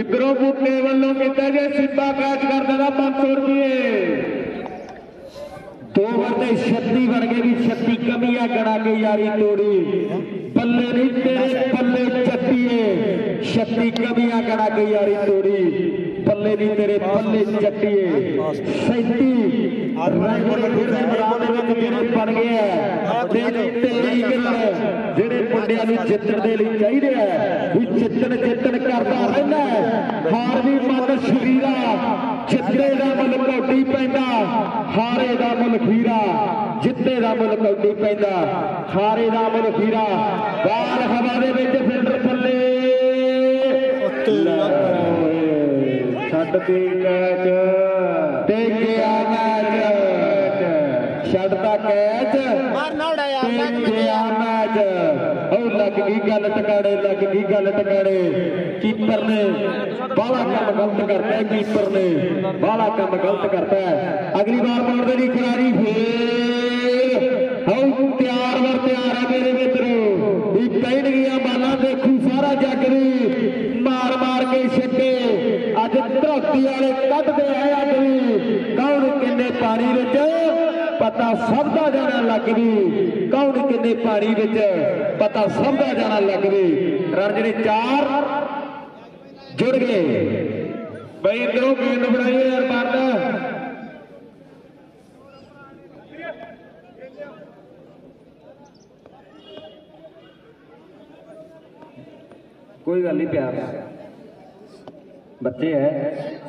ਇਧਰੋਂ ਬੁੱਟੇ ਵੱਲੋਂ ਕੀਤਾ ਜੇ ਸਿੱਧਾ ਕੈਚ ਕਰ ਦੇਣਾ 500 ਰੁਪਏ। ਦੋ ਵਾਰ ਤੇ 36 ਬਣ ਗਏ ਵੀ 36 ਕਮੀਆਂ ਗਣਾ ਕੇ ਯਾਰੀ ਤੋੜੀ। ਬੱਲੇ ਨਹੀਂ ਤੇਰੇ ਬੱਲੇ ਚੱਟੀਏ। 36 ਕਮੀਆਂ ਗਣਾ ਕੇ ਯਾਰੀ ਤੋੜੀ। ਪੱਲੇ ਨਹੀਂ ਤੇਰੇ ਬੱਲੇ ਚੱਟੀਏ 37 ਰੰਗ ਫਿਰ ਮੈਦਾਨ ਦੇ ਵਿੱਚ ਜਿਹੜੇ ਬਣ ਗਏ ਆ ਤੇਰੀ ਗੱਲ ਜਿਹੜੇ ਮੁੰਡਿਆਂ ਨੂੰ ਜਿੱਤਣ ਦੇ ਲਈ ਚਾਹੀਦੇ ਆ, ਵੀ ਜਿੱਤਣ ਜਿੱਤਣ ਕਰਦਾ ਰਹਿੰਦਾ ਹਾਰ ਵੀ ਮਨ ਸ਼ਰੀਰਾ, ਜਿੱਤੇ ਦਾ ਮੁੱਲ ਕੌਡੀ ਪੈਂਦਾ, ਹਾਰੇ ਦਾ ਮੁੱਲ ਖੀਰਾ, ਜਿੱਤੇ ਦਾ ਮੁੱਲ ਕੌਡੀ ਪੈਂਦਾ, ਹਾਰੇ ਦਾ ਮੁੱਲ ਖੀਰਾ। ਬਾਲ ਹਵਾ ਦੇ ਵਿੱਚ ਫਿਲਟਰ ਥੱਲੇ। ਛੱਡ ਕੇ ਕੈਚ ਤੇ ਮੈਚ ਛੱਡਦਾ ਕੈਚ ਮਾਰਨਾ ਉਡਾਇਆ ਮੈਚ ਮੈਚ ਉਹ ਲੱਗ ਗਈ ਗੱਲ ਟਕਾੜੇ ਲੱਗ ਗਈ ਗੱਲ ਟਕਾੜੇ ਕੀਪਰ ਨੇ ਬਾਹਲਾ ਕੰਮ ਗਲਤ ਕਰਤਾ ਕੀਪਰ ਨੇ ਬਾਹਲਾ ਕੰਮ ਗਲਤ ਕਰਤਾ ਅਗਲੀ ਵਾਰ ਪਾਉਣ ਦੇ ਖਿਡਾਰੀ ਫੇਰ ਹਉ ਤਿਆਰ ਵਰ ਤਿਆਰ ਹੈ ਮੇਰੇ ਮਿੱਤਰੋ ਵੀ ਪੈਣਗੀਆਂ ਬਾਲਾਂ ਦੇਖੂ ਸਾਰਾ ਜੱਗ ਵੀ ਮਾਰ ਮਾਰ ਕੇ ਛੱਡੇ। ਅੱਜ ਧਰਤੀ ਵਾਲੇ ਕੱਢਦੇ ਆਏ ਅੱਗ ਵੀ ਕੌਣ ਕਿੰਨੇ ਪਾਣੀ ਵਿੱਚ? ਪਤਾ ਸਭ ਦਾ ਜਾਣਾ ਲੱਗ ਵੀ ਕੌਣ ਕਿੰਨੇ ਪਾਣੀ ਵਿੱਚ? ਪਤਾ ਸਭ ਦਾ ਜਾਣਾ ਲੱਗ ਵੀ ਰਨ ਜਿਹੜੇ ਚਾਰ ਜੁੜ ਗਏ। ਬਈ ਇਧਰੋਂ ਗੇਂਦ ਬਣਾਈਏ ਯਾਰ ਬੰਦ ਕੋਈ ਗੱਲ ਨਹੀਂ ਪਿਆਰ ਬੱਚੇ ਹੈ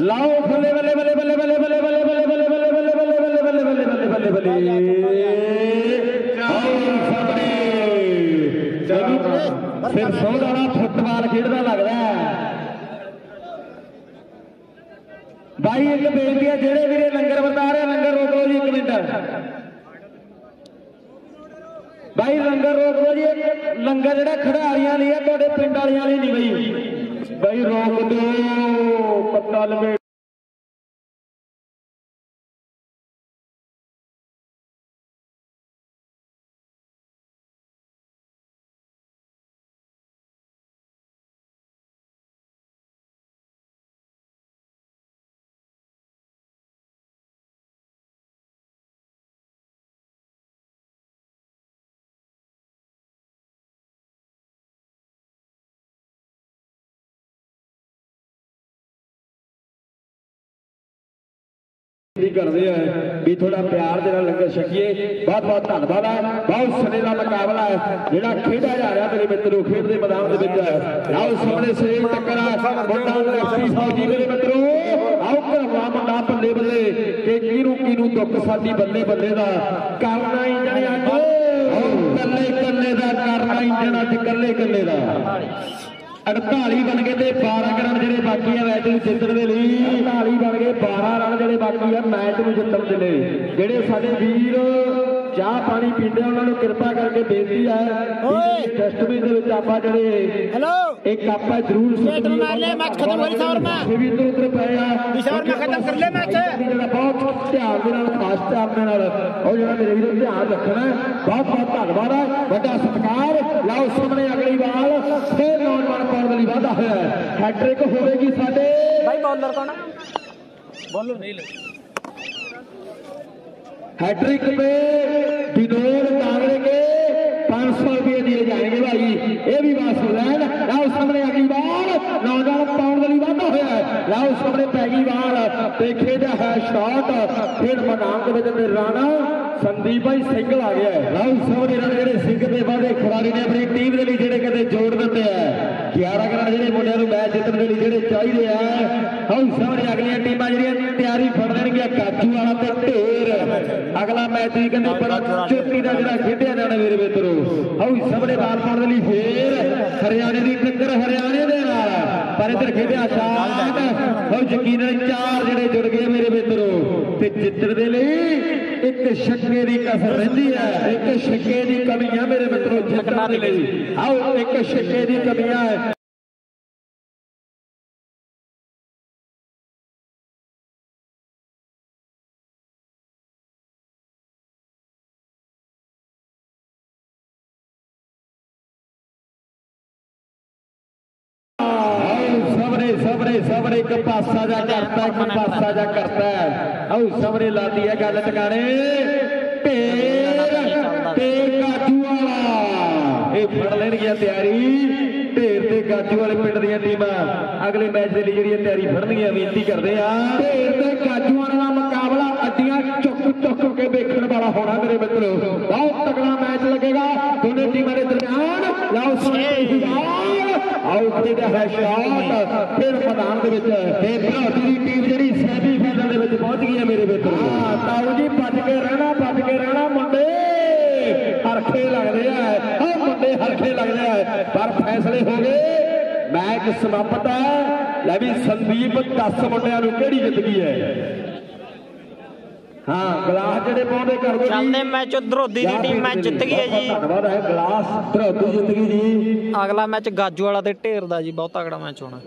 ਲਾਓ ਬੱਲੇ ਬੱਲੇ ਬੱਲੇ ਬੱਲੇ ਬੱਲੇ ਬੱਲੇ ਬੱਲੇ ਬੱਲੇ ਬੱਲੇ ਬੱਲੇ ਬੱਲੇ ਬੱਲੇ ਬੱਲੇ ਬੱਲੇ ਬੱਲੇ ਬੱਲੇ ਬੱਲੇ ਬੱਲੇ ਸਾਹਮਣੇ ਚਲੋ ਫਿਰ ਸੋਹਣਾ ਫੁੱਟਬਾਲ ਖੇਡਦਾ ਲੱਗਦਾ ਬਾਈ ਇੱਕ ਬੇਨਤੀ ਹੈ ਜਿਹੜੇ ਵੀਰੇ ਲੰਗਰ ਵਰਤਾ ਰਹੇ ਲੰਗਰ ਰੋਕ ਲਓ ਜੀ ਇੱਕ ਮਿੰਟ ਬਾਈ ਲੰਗਰ ਰੋਕ ਲਓ ਜੀ ਲੰਗਰ ਜਿਹੜਾ ਖਿਡਾਰੀਆਂ ਲਈ ਹੈ ਤੁਹਾਡੇ ਪਿੰਡ ਵਾਲਿਆਂ ਲਈ ਨਹੀਂ ਬਈ। ਬਾਈ ਰੋਕ ਦਿਓ ਪੱਤਾ ਲਵੇ ਵੀ ਕਰਦੇ ਆ, ਵੀ ਥੋੜਾ ਪਿਆਰ ਦੇ ਨਾਲ ਲੰਗਰ ਛਕੀਏ। ਬਹੁਤ ਬਹੁਤ ਧੰਨਵਾਦ ਹੈ ਬਹੁਤ ਸਨੇ ਦਾ ਮੁਕਾਬਲਾ ਹੈ, ਜਿਹੜਾ ਖੇਡਿਆ ਜਾ ਰਿਹਾ ਤੇਰੇ ਮਿੱਤਰੋ, ਖੇਡ ਦੇ ਮੈਦਾਨ ਦੇ ਵਿੱਚ ਆਓ ਸਾਹਮਣੇ ਸੇਮ ਟੱਕਰ ਆ। ਮੁੰਡਾ ਲੈਫਟੀ ਫੌਜੀ ਮੇਰੇ ਮਿੱਤਰੋ, ਆਓ ਕਰਵਾ ਮੁੰਡਾ ਬੱਲੇ ਬੱਲੇ ਤੇ ਕਿਹਨੂੰ ਕਿਹਨੂੰ ਦੁੱਖ ਸਾਡੀ ਬੱਲੇ ਬੱਲੇ ਦਾ ਕਰਨਾ ਇੰਜਣ ਅੱਜ। ਕੱਲੇ ਕੱਲੇ ਦਾ ਕਰਨਾ ਇੰਜਣ ਅੱਜ ਕੱਲੇ ਕੱਲੇ ਦਾ। 48 ਬਣ ਗਏ ਤੇ 12 ਰਨ ਜਿਹੜੇ ਬਾਕੀ ਆ ਮੈਚ ਨੂੰ ਜਿੱਤਣ ਦੇ ਲਈ। 48 ਬਣ ਗਏ 12 ਰਨ ਜਿਹੜੇ ਬਾਕੀ ਆ ਮੈਚ ਨੂੰ ਜਿੱਤਣ ਦੇ ਲਈ। ਜਿਹੜੇ ਸਾਡੇ ਵੀਰ ਚਾਹ ਪਾਣੀ ਪੀਂਦੇ ਉਹਨਾਂ ਨੂੰ ਕਿਰਪਾ ਕਰਕੇ ਬੇਨਤੀ ਹੈ ਓਏ! ਡਸਟਬਿਨ ਦੇ ਵਿੱਚ ਆਪਾਂ ਜਿਹੜੇ हेलो ਇੱਕ ਆਪਾਂ ਜ਼ਰੂਰ ਨੂੰ ਮਾਰ ਲਿਆ, ਮੈਚ ਖਤਮ ਹੋ ਰਹੀ ਸੌਰ ਮੈਂ। ਇਹ ਵੀ ਇੱਧਰ ਉੱਧਰ ਪਏ ਆ। ਸੌਰ ਮੈਂ ਖਤਮ ਕਰ ਲਿਆ ਮੈਚ। ਜਿਹੜਾ ਬਹੁਤ ਧਿਆਨ ਦੇ ਨਾਲ ਧਿਆਨ ਦੇ ਨਾਲ ਉਹ ਜਿਹੜਾ ਮੇਰੇ ਵੀਰੋ ਧਿਆਨ ਰੱਖਣਾ। ਬਹੁਤ ਬਹੁਤ ਧੰਨਵਾਦ ਹੈ ਵੱਡਾ ਸਤਿਕਾਰ। ਲਓ ਸਾਹਮਣੇ ਅਗਲੀ ਬਾਲ ਫੇਰ ਨੌਜਵਾਨ ਪਾਉਣ ਲਈ ਵਾਧਾ ਹੋਇਆ ਹੈ ਹੈਟ੍ਰਿਕ ਹੋਵੇਗੀ ਸਾਡੇ ਬਾਈ ਬੌਲਰ ਕੌਣ ਆ हैट्रिक पे विनोद कांगड़े के पाँच सौ रुपये दिए जाएंगे भाई ये भी बात सुन लैन लाओ सामने अगली बार नौजवान पाउंड वाली बात होया है लाओ सामने पैगी बार देखे जा है शॉट फिर मैदान के ਵਿੱਚ ਤੇ ਰਾਣਾ ਸੰਦੀਪ ਭਾਈ ਸਿੰਗਲ ਆ ਗਿਆ ਹੈ। ਲਾਓ ਸਾਹਮਣੇ ਰਨ ਜਿਹੜੇ ਸਿੰਘ ਦੇ ਵਾਦੇ ਖਿਡਾਰੀ ਨੇ ਆਪਣੀ ਟੀਮ ਦੇ ਲਈ ਜਿਹੜੇ ਕਦੇ ਜੋੜ ਦਿੰਦੇ ਆ। 11 ਰਨ ਜਿਹੜੇ ਮੁੰਡਿਆਂ ਨੂੰ ਮੈਚ ਜਿੱਤਣ ਦੇ ਲਈ ਜਿਹੜੇ ਚਾਹੀਦੇ ਆ। ਆਓ ਸਾਹਮਣੇ ਅਗਲੀਆਂ ਟੀਮਾਂ ਜਿਹੜੀਆਂ ਤਿਆਰੀ ਫੜ ਲੈਣਗੀਆਂ ਕਾਜੂ ਵਾਲਾ ਤੇ ਢੇਰ। ਅਗਲਾ ਮੈਚ ਵੀ ਕਹਿੰਦੇ ਬੜਾ ਚੋਟੀ ਦਾ ਜਿਹੜਾ ਖੇਡਿਆ ਜਾਣਾ ਮੇਰੇ ਮਿੱਤਰੋ। ਆਓ ਸਾਹਮਣੇ ਬਾਲ ਪਾਉਣ ਦੇ ਲਈ ਫੇਰ ਹਰਿਆਣੇ ਦੀ ਟੱਕਰ ਹਰਿਆਣੇ ਦੇ ਨਾਲ। ਪਰ ਇੱਧਰ ਖੇਡਿਆ ਸ਼ਾਟ ਆਓ ਯਕੀਨਨ ਚਾਰ ਜਿਹੜੇ ਜੁੜ ਗਏ ਮੇਰੇ ਮਿੱਤਰੋ। ਤੇ ਜਿੱਤਣ ਦੇ ਲਈ ਇੱਕ ਛੱਕੇ ਦੀ ਕਸਰ ਰਹਿੰਦੀ ਹੈ, ਇੱਕ ਛੱਕੇ ਦੀ ਕਮੀ ਆ ਮੇਰੇ ਮਿੱਤਰੋ ਜਿੱਤਣ ਦੇ ਲਈ ਆਓ, ਇੱਕ ਛੱਕੇ ਦੀ ਕਮੀਆਂ ਆ। ਸਬਰੇ ਸਬਰੇ ਸਭਰੇ ਇੱਕ ਪਾਸਾ ਜਾ ਕਰਤਾ, ਇੱਕ ਪਾਸਾ ਜਾ ਕਰਤਾ। ਆਉ ਸਭਰੇ ਲਾਦੀ ਹੈ ਗੱਲ ਟਿਕਾਣੇ। ਢੇਰ ਤੇ ਕਾਜੂ ਵਾਲਾ ਇਹ ਫੜ ਲੈਣਗੀਆਂ ਤਿਆਰੀ। ਢੇਰ ਤੇ ਕਾਜੂ ਵਾਲੇ ਪਿੰਡ ਦੀਆਂ ਟੀਮਾਂ। ਅਗਲੇ ਮੈਚ ਦੇ ਲਈ ਜਿਹੜੀਆਂ ਤਿਆਰੀ ਫੜਨਗੀਆਂ, ਬੇਨਤੀ ਕਰਦੇ ਆ ਢੇਰ ਤੇ ਕਾਜੂ ਵਾਲਾ ਚੁੱਕ ਚੁੱਕ ਕੇ ਵੇਖਣ ਵਾਲਾ ਹੋਣਾ ਮੇਰੇ ਮਿੱਤਰੋ। ਬਹੁਤ ਤਕੜਾ ਮੈਚ ਲੱਗੇਗਾ। ਦੋਨੇ ਟੀਮਾਂ ਦੇ ਦਰਮਿਆਨ ਲਓ ਸੁਣੇ ਆਊਟ ਖੇਡਿਆ ਹੈ ਸ਼ਾਟ। ਫਿਰ ਮੈਦਾਨ ਦੇ ਵਿੱਚ ਤੇ ਭਾਰਤੀ ਦੀ ਟੀਮ ਜਿਹੜੀ ਸੈਮੀ ਫਾਈਨਲ ਦੇ ਵਿੱਚ ਪਹੁੰਚ ਗਈ ਹੈ ਮੇਰੇ ਮਿੱਤਰ। ਹਾਂ ਤਾਊ ਜੀ ਭੱਜ ਕੇ ਰਹਿਣਾ ਭੱਜ ਕੇ ਰਹਿਣਾ ਮੁੰਡੇ। ਹਰਖੇ ਲੱਗਦੇ ਆ। ਹਾਂ ਮੁੰਡੇ ਹਰਖੇ ਲੱਗਦੇ ਆ। ਪਰ ਫੈਸਲੇ ਹੋ ਗਏ। ਮੈਚ ਸਮਾਪਤ ਹੈ। ਲੈ ਵੀ ਸੰਦੀਪ 10 ਮੁੰਡਿਆਂ ਨੂੰ ਕਿਹੜੀ ਜਿੱਤ ਗਈ ਹੈ? ਹਾਂ ਗਲਾਸ ਜਿਹੜੇ ਪਾਉਂਦੇ ਕਰ ਦੋ ਚੱਲਦੇ ਮੈਚ ਧਰੋਦੀ ਦੀ ਟੀਮ ਮੈਚ ਜਿੱਤ ਗਈ ਹੈ ਜੀ। ਧੰਨਵਾਦ ਹੈ ਗਲਾਸ ਧਰੋਦੀ ਜਿੱਤ ਗਈ ਜੀ। ਅਗਲਾ ਮੈਚ ਗਾਜੂ ਵਾਲਾ ਤੇ ਢੇਰ ਦਾ ਜੀ ਬਹੁਤ ਤਗੜਾ ਮੈਚ ਹੋਣਾ।